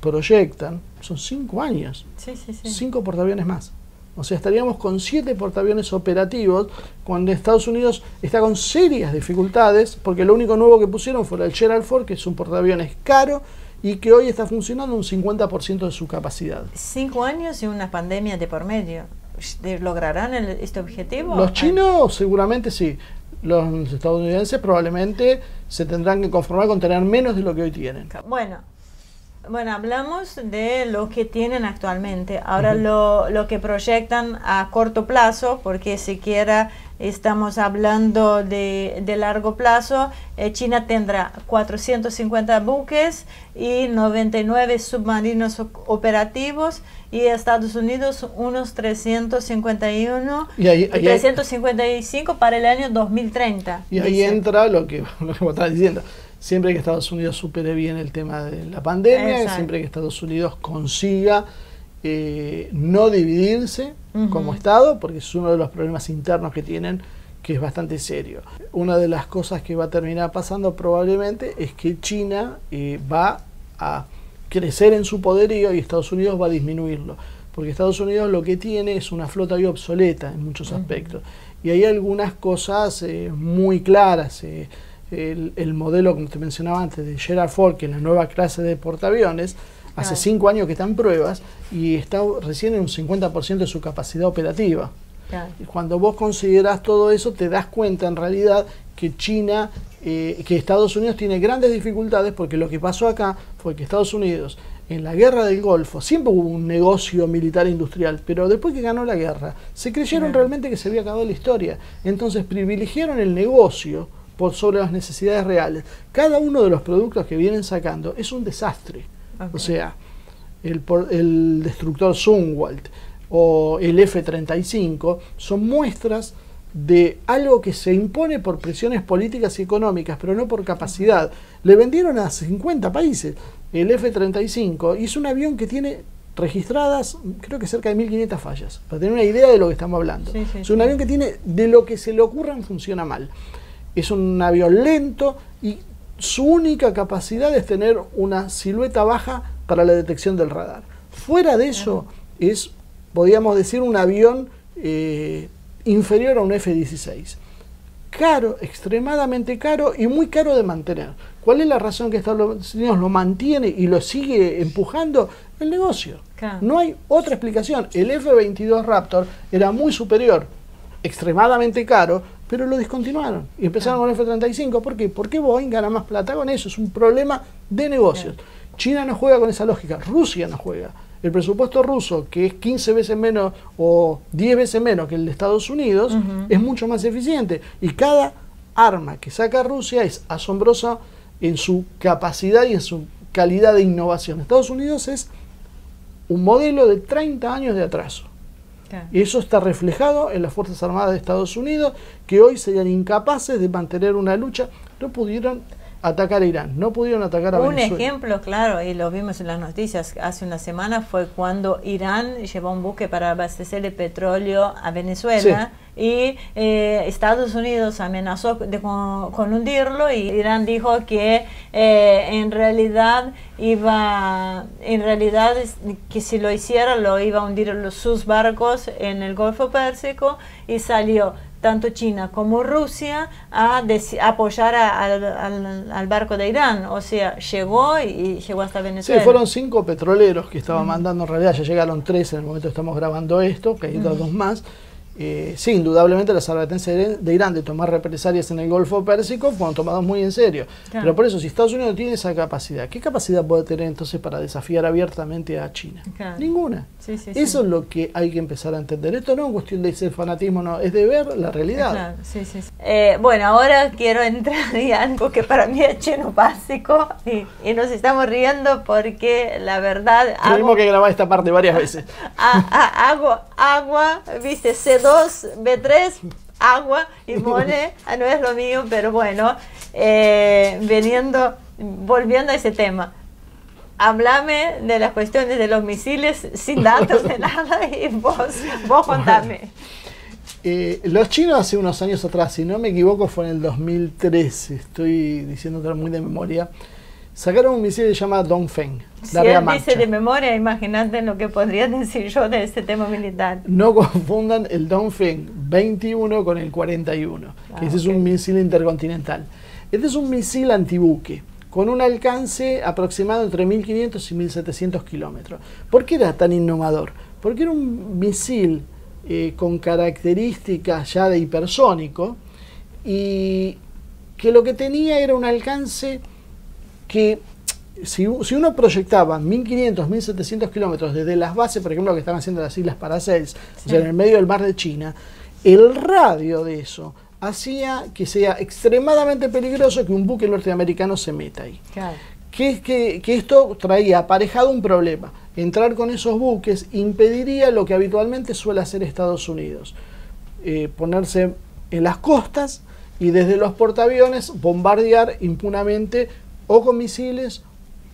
proyectan, son cinco años, cinco portaaviones más. O sea, estaríamos con siete portaaviones operativos cuando Estados Unidos está con serias dificultades, porque lo único nuevo que pusieron fue el Gerald Ford, que es un portaaviones caro y que hoy está funcionando un 50% de su capacidad.
Cinco años y una pandemia de por medio. ¿Lograrán este objetivo?
Los chinos seguramente sí. Los estadounidenses probablemente se tendrán que conformar con tener menos de lo que hoy tienen.
Bueno, bueno, hablamos de lo que tienen actualmente. Ahora lo, lo, que proyectan a corto plazo, porque siquiera estamos hablando de, de largo plazo, eh, China tendrá 450 buques y 99 submarinos operativos y Estados Unidos unos 351 y, y 355 para el año 2030.
Y ahí entra lo que, lo que estás diciendo siempre que Estados Unidos supere bien el tema de la pandemia, siempre que Estados Unidos consiga eh, no dividirse como Estado, porque es uno de los problemas internos que tienen que es bastante serio. Una de las cosas que va a terminar pasando probablemente es que China eh, va a crecer en su poderío y Estados Unidos va a disminuirlo, porque Estados Unidos lo que tiene es una flota y obsoleta en muchos aspectos. Y hay algunas cosas eh, muy claras el, modelo, como te mencionaba antes, de Gerald Ford, que es la nueva clase de portaaviones, hace cinco años que está en pruebas y está recién en un 50% de su capacidad operativa. Y cuando vos consideras todo eso, te das cuenta en realidad que China, eh, que Estados Unidos tiene grandes dificultades porque lo que pasó acá fue que Estados Unidos en la guerra del Golfo siempre hubo un negocio militar industrial, pero después que ganó la guerra, se creyeron realmente que se había acabado la historia. Entonces privilegiaron el negocio por sobre las necesidades reales. Cada uno de los productos que vienen sacando es un desastre. O sea, el, el destructor Zumwalt o el F-35 son muestras de algo que se impone por presiones políticas y económicas, pero no por capacidad. Le vendieron a 50 países el F-35 y es un avión que tiene registradas, creo que cerca de 1500 fallas, para tener una idea de lo que estamos hablando. es un avión que tiene, de lo que se le ocurran, funciona mal es un avión lento y su única capacidad es tener una silueta baja para la detección del radar. Fuera de eso, es, podríamos decir, un avión eh, inferior a un F-16. Caro, extremadamente caro y muy caro de mantener. ¿Cuál es la razón que Estados Unidos lo mantiene y lo sigue empujando? El negocio. No hay otra explicación. El F-22 Raptor era muy superior, extremadamente caro, pero lo discontinuaron y empezaron con el F-35. ¿Por qué? Porque Boeing gana más plata con eso. Es un problema de negocios. China no juega con esa lógica, Rusia no juega. El presupuesto ruso, que es 15 veces menos o 10 veces menos que el de Estados Unidos, es mucho más eficiente. Y cada arma que saca Rusia es asombrosa en su capacidad y en su calidad de innovación. Estados Unidos es un modelo de 30 años de atraso. Y eso está reflejado en las Fuerzas Armadas de Estados Unidos, que hoy serían incapaces de mantener una lucha. No pudieron atacar a Irán, no pudieron atacar a
Un
Venezuela.
ejemplo claro, y lo vimos en las noticias hace una semana, fue cuando Irán llevó un buque para abastecer de petróleo a Venezuela y eh, Estados Unidos amenazó de, con, con hundirlo y Irán dijo que eh, en realidad iba, en realidad que si lo hiciera lo iba a hundir los, sus barcos en el Golfo Pérsico y salió tanto China como Rusia a apoyar a- al, al- al barco de Irán. O sea, llegó y, y llegó hasta
Sí,
Venezuela.
fueron cinco petroleros que estaban mandando, en realidad ya llegaron tres en el momento que estamos grabando esto, que hay dos más. Eh, sí, indudablemente las advertencias de- Irán de tomar represalias en el Golfo Pérsico fueron tomadas muy en serio.
Claro.
Pero por eso, si Estados Unidos tiene esa capacidad, ¿qué capacidad puede tener entonces para desafiar abiertamente a China?
Claro.
Ninguna.
Sí, sí, sí.
Eso es lo que hay que empezar a entender. Esto no es cuestión de ser fanatismo, no, es de ver la realidad.
Claro, sí, sí, sí. Eh, bueno, ahora quiero entrar en algo que para mí es chino básico y, y nos estamos riendo porque la verdad
Tuvimos que grabar esta parte varias veces.
a- a- hago agua, viste, C2, B3, agua y mole, ah, no es lo mío, pero bueno, eh, veniendo, volviendo a ese tema. Háblame de las cuestiones de los misiles sin datos de nada y vos, vos contame.
Eh, los chinos hace unos años atrás, si no me equivoco, fue en el 2013, estoy diciendo muy de memoria, sacaron un misil que se llama Dongfeng,
Si él
marcha.
dice de memoria, imagínate lo que podría decir yo de este tema militar.
No confundan el Dongfeng 21 con el 41, que
Ah,
ese es
ok.
un misil intercontinental. Este es un misil antibuque, con un alcance aproximado entre 1500 y 1700 kilómetros. ¿Por qué era tan innovador? Porque era un misil eh, con características ya de hipersónico y que lo que tenía era un alcance que si, uno proyectaba 1500, 1700 kilómetros desde las bases, por ejemplo, que están haciendo las Islas Paracels, o sea, en el medio del mar de China, el radio de eso hacía que sea extremadamente peligroso que un buque norteamericano se meta ahí.
Claro.
Que, es que, que esto traía aparejado un problema. Entrar con esos buques impediría lo que habitualmente suele hacer Estados Unidos. Eh, ponerse en las costas y desde los portaaviones bombardear impunamente o con misiles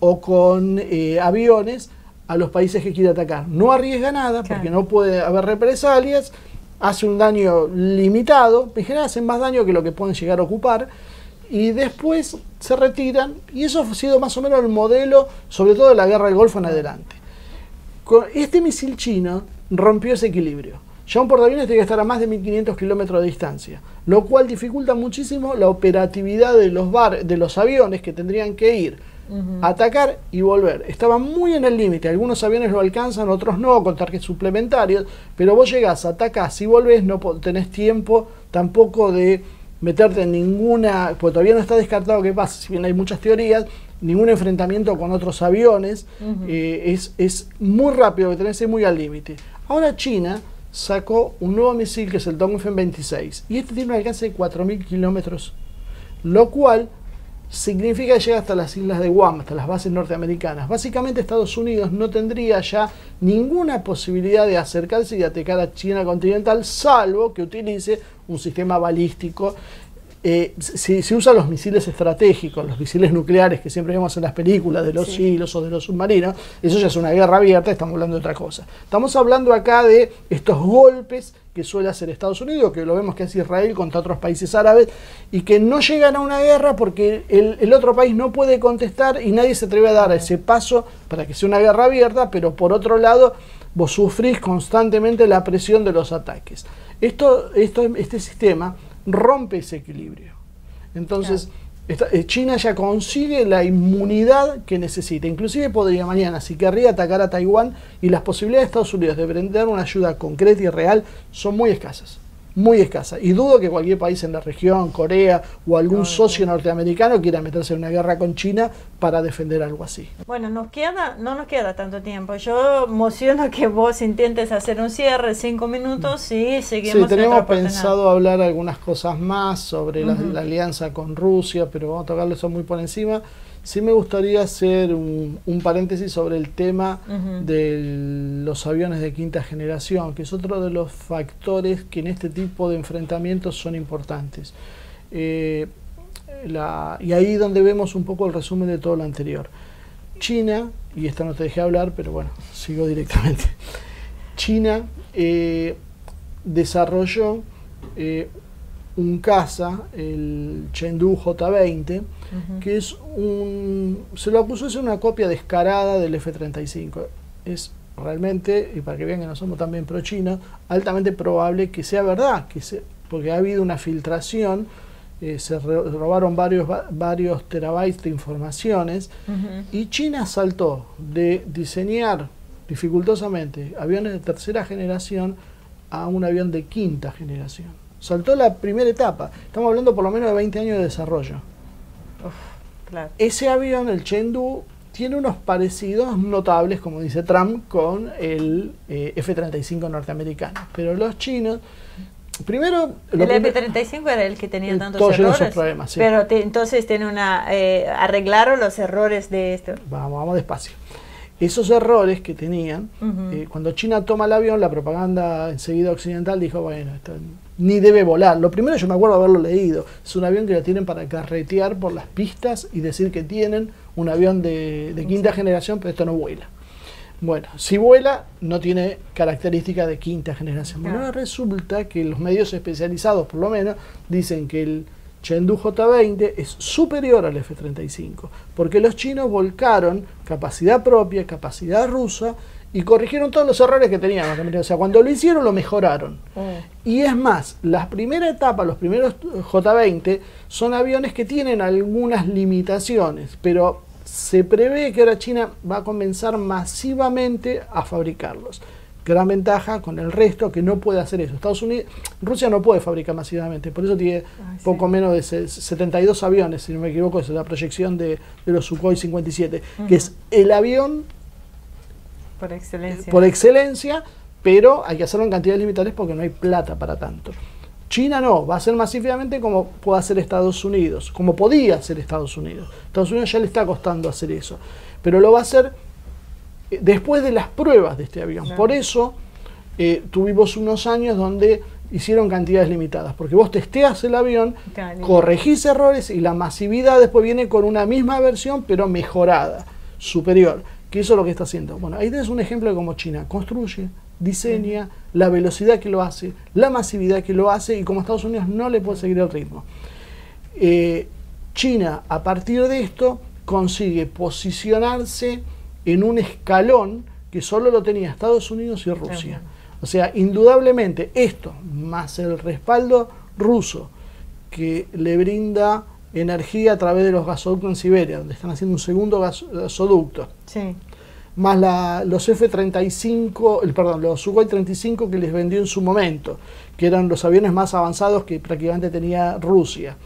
o con eh, aviones a los países que quiere atacar. No arriesga nada
Claro.
porque no puede haber represalias, hace un daño limitado, en general hacen más daño que lo que pueden llegar a ocupar y después se retiran y eso ha sido más o menos el modelo, sobre todo de la guerra del Golfo en adelante. Con este misil chino rompió ese equilibrio. Ya un portaaviones tiene que estar a más de 1500 kilómetros de distancia, lo cual dificulta muchísimo la operatividad de los, bar, de los aviones que tendrían que ir a atacar y volver. Estaban muy en el límite, algunos aviones lo alcanzan, otros no, con tarjetas suplementarios, pero vos llegás, atacás y volvés, no tenés tiempo tampoco de meterte en ninguna, porque todavía no está descartado que pase, si bien hay muchas teorías, ningún enfrentamiento con otros aviones, eh, es, es muy rápido, que tenés muy al límite. Ahora China sacó un nuevo misil que es el Dongfeng 26, y este tiene un alcance de 4.000 kilómetros, lo cual significa que llega hasta las islas de Guam, hasta las bases norteamericanas. Básicamente Estados Unidos no tendría ya ninguna posibilidad de acercarse y atacar a China continental, salvo que utilice un sistema balístico. Eh, si, si usa los misiles estratégicos, los misiles nucleares que siempre vemos en las películas de los silos o de los submarinos, eso ya es una guerra abierta, estamos hablando de otra cosa. Estamos hablando acá de estos golpes que suele hacer Estados Unidos, que lo vemos que hace Israel contra otros países árabes, y que no llegan a una guerra porque el, el otro país no puede contestar y nadie se atreve a dar ese paso para que sea una guerra abierta, pero por otro lado vos sufrís constantemente la presión de los ataques. Esto, esto, este sistema rompe ese equilibrio. Entonces, esta- eh, China ya consigue la inmunidad que necesita. Inclusive podría mañana, si querría atacar a Taiwán, y las posibilidades de Estados Unidos de brindar una ayuda concreta y real son muy escasas. Muy escasas. Y dudo que cualquier país en la región, Corea o algún socio norteamericano quiera meterse en una guerra con China para defender algo así.
Bueno, nos queda, no nos queda tanto tiempo. Yo emociono que vos intentes hacer un cierre, cinco minutos y seguimos.
Sí, tenemos pensado hablar algunas cosas más sobre la, la alianza con Rusia, pero vamos a tocarlo eso muy por encima. Sí me gustaría hacer un, un paréntesis sobre el tema de los aviones de quinta generación, que es otro de los factores que en este tipo de enfrentamientos son importantes. Eh, la- y ahí donde vemos un poco el resumen de todo lo anterior. China, y esta no te dejé hablar, pero bueno, sigo directamente. China eh, desarrolló eh, un caza, el Chengdu J-20, Que es un... se lo acusó de ser una copia descarada del F-35. Es realmente, y para que vean que no somos también pro-China, altamente probable que sea verdad, que se, porque ha habido una filtración, eh, se re- robaron varios, va- varios terabytes de informaciones, y China saltó de diseñar dificultosamente aviones de tercera generación a un avión de quinta generación. Saltó la primera etapa. Estamos hablando por lo menos de 20 años de desarrollo.
Claro.
Ese avión, el Chengdu, tiene unos parecidos notables, como dice Trump, con el eh, F-35 norteamericano. Pero los chinos, primero...
El
primer-
F-35 era el que tenía tantos errores.
problemas, sí.
Pero te- entonces tiene una. eh, arreglaron los errores de esto.
Vamos, vamos despacio. Esos errores que tenían, eh, cuando China toma el avión, la propaganda enseguida occidental dijo, bueno, esto ni debe volar. Lo primero yo me acuerdo haberlo leído, es un avión que lo tienen para carretear por las pistas y decir que tienen un avión de, de quinta generación, pero esto no vuela. Bueno, si vuela, no tiene características de quinta generación. Bueno, ahora resulta que los medios especializados, por lo menos, dicen que el Chengdu J-20 es superior al F-35, porque los chinos volcaron capacidad propia, capacidad rusa, y corrigieron todos los errores que tenían. O sea, cuando lo hicieron, lo mejoraron. Y es más, las primeras etapas, los primeros J-20, son aviones que tienen algunas limitaciones, pero se prevé que ahora China va a comenzar masivamente a fabricarlos. Gran ventaja con el resto que no puede hacer eso. Estados Unidos, Rusia no puede fabricar masivamente, por eso tiene
Ah, sí.
poco menos de se- 72 aviones, si no me equivoco, es la proyección de, de los Sukhoi 57, que es el avión
Por excelencia.
por excelencia, pero hay que hacerlo en cantidades limitadas porque no hay plata para tanto. China no, va a ser masivamente como puede hacer Estados Unidos, como podía hacer Estados Unidos. Estados Unidos ya le está costando hacer eso, pero lo va a hacer eh, después de las pruebas de este avión. Por eso eh, tuvimos unos años donde hicieron cantidades limitadas, porque vos testeas el avión, corregís errores y la masividad después viene con una misma versión, pero mejorada, superior. Que eso es lo que está haciendo. Bueno, ahí tenés un ejemplo de cómo China construye, diseña, la velocidad que lo hace, la masividad que lo hace y como Estados Unidos no le puede seguir el ritmo. Eh, China, a partir de esto, consigue posicionarse en un escalón que solo lo tenía Estados Unidos y Rusia. O sea, indudablemente esto, más el respaldo ruso, que le brinda energía a través de los gasoductos en Siberia, donde están haciendo un segundo gas- gasoducto,
Sí.
más la- los F-35, el, perdón, los Sukhoi 35 que les vendió en su momento, que eran los aviones más avanzados que prácticamente tenía Rusia.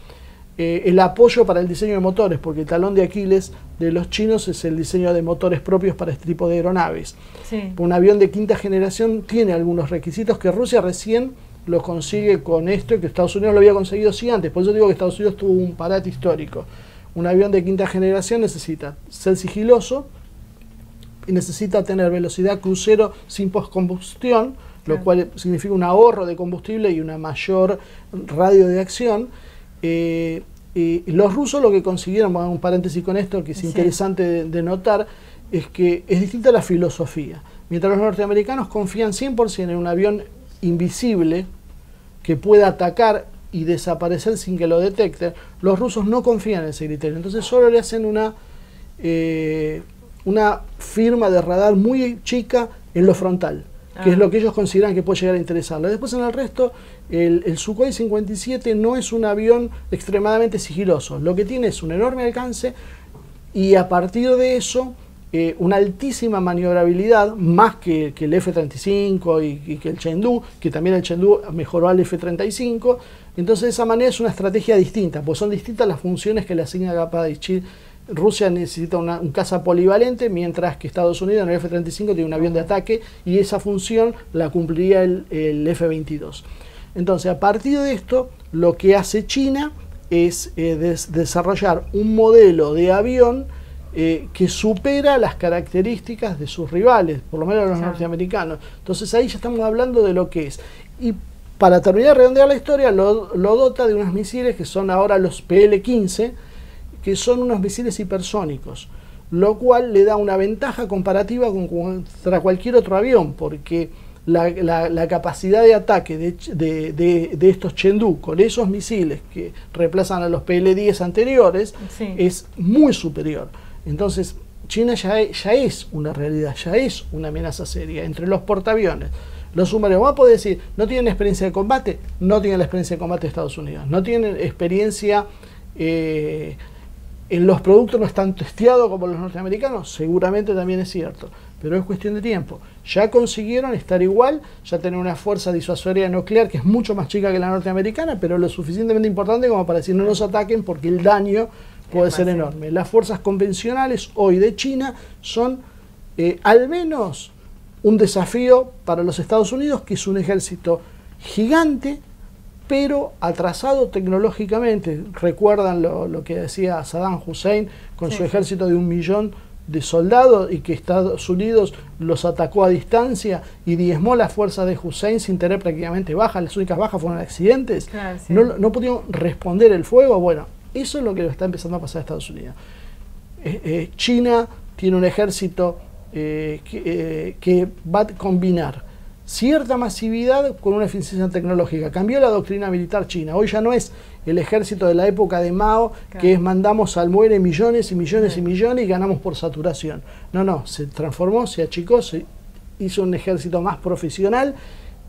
Eh, el apoyo para el diseño de motores, porque el talón de Aquiles de los chinos es el diseño de motores propios para este tipo de aeronaves.
Sí.
Un avión de quinta generación tiene algunos requisitos que Rusia recién los consigue con esto y que Estados Unidos lo había conseguido sí antes. Por eso digo que Estados Unidos tuvo un parate histórico. Un avión de quinta generación necesita ser sigiloso y necesita tener velocidad crucero sin postcombustión, lo cual significa un ahorro de combustible y una mayor radio de acción. Eh, y los rusos lo que consiguieron, vamos a un paréntesis con esto, que es
Sí.
interesante de, de notar, es que es distinta la filosofía. Mientras los norteamericanos confían 100% en un avión invisible que pueda atacar y desaparecer sin que lo detecten, los rusos no confían en ese criterio. Entonces solo le hacen una, eh, una firma de radar muy chica en lo frontal. que es
Ah.
lo que ellos consideran que puede llegar a interesarle. Después en el resto, el, el Sukhoi 57 no es un avión extremadamente sigiloso. Lo que tiene es un enorme alcance y a partir de eso eh, una altísima maniobrabilidad, más que, el F-35 y, que el Chengdu, que también el Chengdu mejoró al F-35. Entonces de esa manera es una estrategia distinta, pues son distintas las funciones que le asigna Kapadichir. Rusia necesita una- un caza polivalente, mientras que Estados Unidos en el F-35 tiene un avión de ataque y esa función la cumpliría el, el F-22. Entonces, a partir de esto, lo que hace China es eh, des- desarrollar un modelo de avión eh, que supera las características de sus rivales, por lo menos los
Claro.
norteamericanos. Entonces ahí ya estamos hablando de lo que es. Y para terminar de redondear la historia, lo, lo dota de unos misiles que son ahora los PL-15, que son unos misiles hipersónicos, lo cual le da una ventaja comparativa con contra cualquier otro avión, porque la, la- la capacidad de ataque de, de- de- de estos Chengdu con esos misiles que reemplazan a los PL-10 anteriores
Sí.
es muy superior. Entonces, China ya e- ya es una realidad, ya es una amenaza seria entre los portaaviones. Los submarinos, vamos a poder decir, no tienen experiencia de combate, no tienen la experiencia de combate de Estados Unidos, no tienen experiencia eh, en los productos, no están testeados como los norteamericanos, seguramente también es cierto, pero es cuestión de tiempo. Ya consiguieron estar igual, ya tener una fuerza disuasoria nuclear que es mucho más chica que la norteamericana, pero lo suficientemente importante como para decir no nos ataquen porque el daño puede ser enorme. Las fuerzas convencionales hoy de China son eh, al menos un desafío para los Estados Unidos, que es un ejército gigante, pero atrasado tecnológicamente. Recuerdan lo, lo que decía Saddam Hussein con
Sí,
su ejército de un millón de soldados y que Estados Unidos los atacó a distancia y diezmó las fuerzas de Hussein sin tener prácticamente bajas, las únicas bajas fueron accidentes.
Claro, sí.
No, no pudieron responder el fuego. Bueno, eso es lo que le está empezando a pasar a Estados Unidos. Eh, eh, China tiene un ejército eh, que, que va a combinar cierta masividad con una eficiencia tecnológica. Cambió la doctrina militar china. Hoy ya no es el ejército de la época de Mao,
Claro.
que es mandamos al muere millones y millones y millones y ganamos por saturación. No, no, se transformó, se achicó, se hizo un ejército más profesional,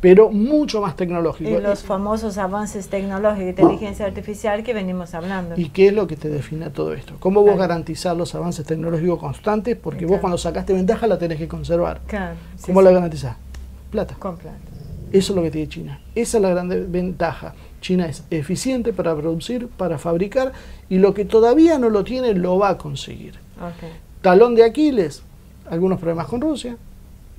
pero mucho más tecnológico.
Y los famosos avances tecnológicos, inteligencia artificial que venimos hablando.
¿Y qué es lo que te define todo esto? ¿Cómo vos
Claro.
garantizar los avances tecnológicos constantes? Porque vos cuando sacaste ventaja la tenés que conservar.
Claro, sí,
¿Cómo
sí.
la garantizás? Plata.
Con plata.
Eso es lo que tiene China. Esa es la gran ventaja. China es eficiente para producir, para fabricar, y lo que todavía no lo tiene lo va a conseguir. Talón de Aquiles, algunos problemas con Rusia,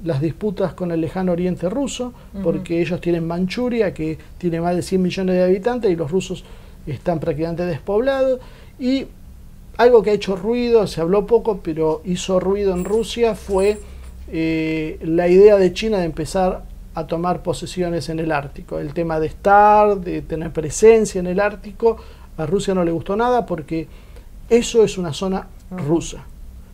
las disputas con el lejano oriente ruso, porque ellos tienen Manchuria, que tiene más de 100 millones de habitantes, y los rusos están prácticamente despoblados, y algo que ha hecho ruido, se habló poco, pero hizo ruido en Rusia, fue eh, la idea de China de empezar a tomar posesiones en el Ártico. El tema de estar, de tener presencia en el Ártico, a Rusia no le gustó nada porque eso es una zona rusa.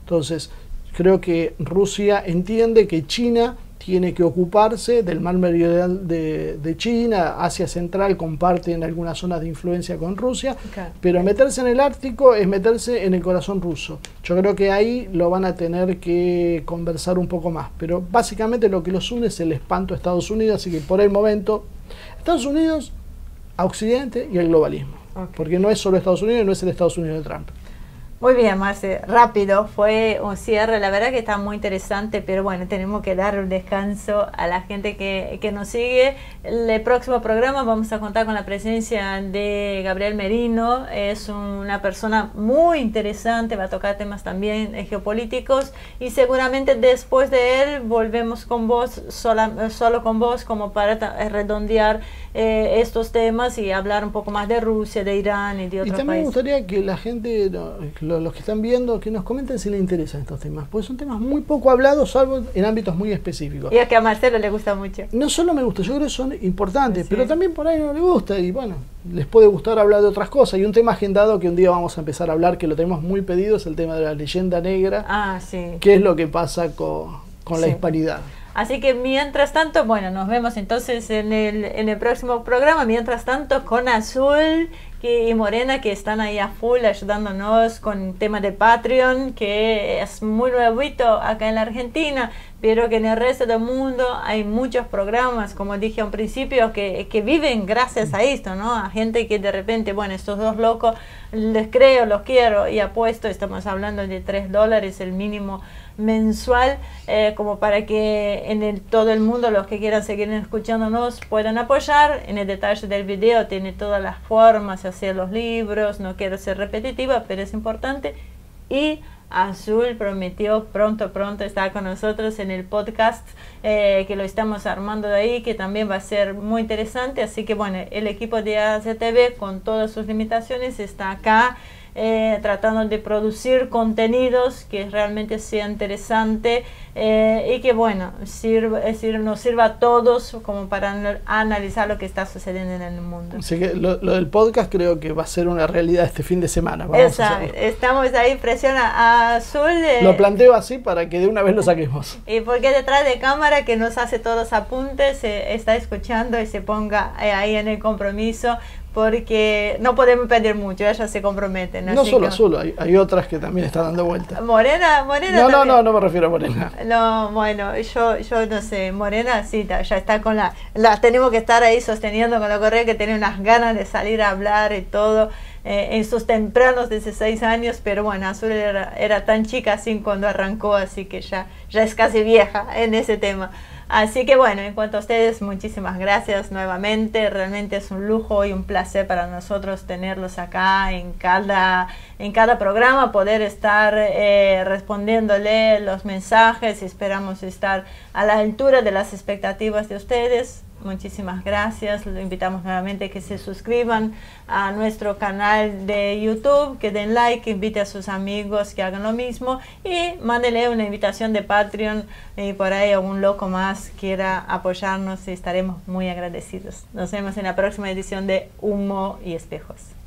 Entonces, creo que Rusia entiende que China tiene que ocuparse del mar meridional de, de China, Asia Central comparte en algunas zonas de influencia con Rusia, pero meterse en el Ártico es meterse en el corazón ruso. Yo creo que ahí lo van a tener que conversar un poco más, pero básicamente lo que los une es el espanto a Estados Unidos, así que por el momento Estados Unidos a Occidente y el globalismo, porque no es solo Estados Unidos, no es el Estados Unidos de Trump.
Muy bien, Marce, rápido, fue un cierre, la verdad que está muy interesante, pero bueno, tenemos que dar un descanso a la gente que, que nos sigue. El próximo programa vamos a contar con la presencia de Gabriel Merino, es una persona muy interesante, va a tocar temas también geopolíticos y seguramente después de él volvemos con vos, sola- solo con vos, como para redondear eh, estos temas y hablar un poco más de Rusia, de Irán y de
Y
otros
también me
países.
gustaría que la gente, no, lo- los que están viendo, que nos comenten si les interesan estos temas, porque son temas muy poco hablados, salvo en ámbitos muy específicos.
Y es que a Marcelo le gusta mucho.
No solo me gusta, yo creo que son importantes,
Sí.
pero también por ahí no les gusta y bueno, les puede gustar hablar de otras cosas. Y un tema agendado que un día vamos a empezar a hablar, que lo tenemos muy pedido, es el tema de la leyenda negra,
Ah, sí.
qué es lo que pasa con, con la hispanidad.
Así que mientras tanto, bueno, nos vemos entonces en el, en el próximo programa. Mientras tanto, con Azul, que, y Morena que están ahí a full ayudándonos con el tema de Patreon, que es muy nuevito acá en la Argentina, pero que en el resto del mundo hay muchos programas, como dije al principio, que, que viven gracias a esto, ¿no? A gente que de repente, bueno, estos dos locos les creo, los quiero y apuesto, estamos hablando de 3 dólares el mínimo mensual, eh, como para que en el, todo el mundo los que quieran seguir escuchándonos puedan apoyar. En el detalle del video tiene todas las formas hacer los libros, no quiero ser repetitiva, pero es importante. Y Azul prometió pronto, pronto estar con nosotros en el podcast eh, que lo estamos armando de ahí, que también va a ser muy interesante. Así que bueno, el equipo de ACTV con todas sus limitaciones está acá. Eh, tratando de producir contenidos que realmente sea interesante eh, y que bueno, sirva, es decir, nos sirva a todos como para analizar lo que está sucediendo en el mundo.
Así que lo, del podcast creo que va a ser una realidad este fin de semana.
estamos ahí, presión a azul.
Eh, lo planteo así para que de una vez lo saquemos.
Y porque detrás de cámara que nos hace todos apuntes, se está escuchando y se ponga ahí en el compromiso porque no podemos pedir mucho, ella se compromete.
No solo Azul, hay, hay, otras que también están dando vueltas.
Morena, Morena.
No, no, no, no me refiero a Morena.
No, bueno, yo, yo no sé, Morena sí, ya está con la, la tenemos que estar ahí sosteniendo con la correa que tiene unas ganas de salir a hablar y todo. Eh, en sus tempranos 16 años, pero bueno, Azul era, era tan chica así cuando arrancó, así que ya, ya es casi vieja en ese tema. Así que bueno, en cuanto a ustedes, muchísimas gracias nuevamente. Realmente es un lujo y un placer para nosotros tenerlos acá en cada, en cada programa, poder estar eh, respondiéndole los mensajes. Esperamos estar a la altura de las expectativas de ustedes. Muchísimas gracias. Los invitamos nuevamente que se suscriban a nuestro canal de YouTube, que den like, que invite a sus amigos que hagan lo mismo y mándele una invitación de Patreon y por ahí algún loco más quiera apoyarnos y estaremos muy agradecidos. Nos vemos en la próxima edición de Humo y Espejos.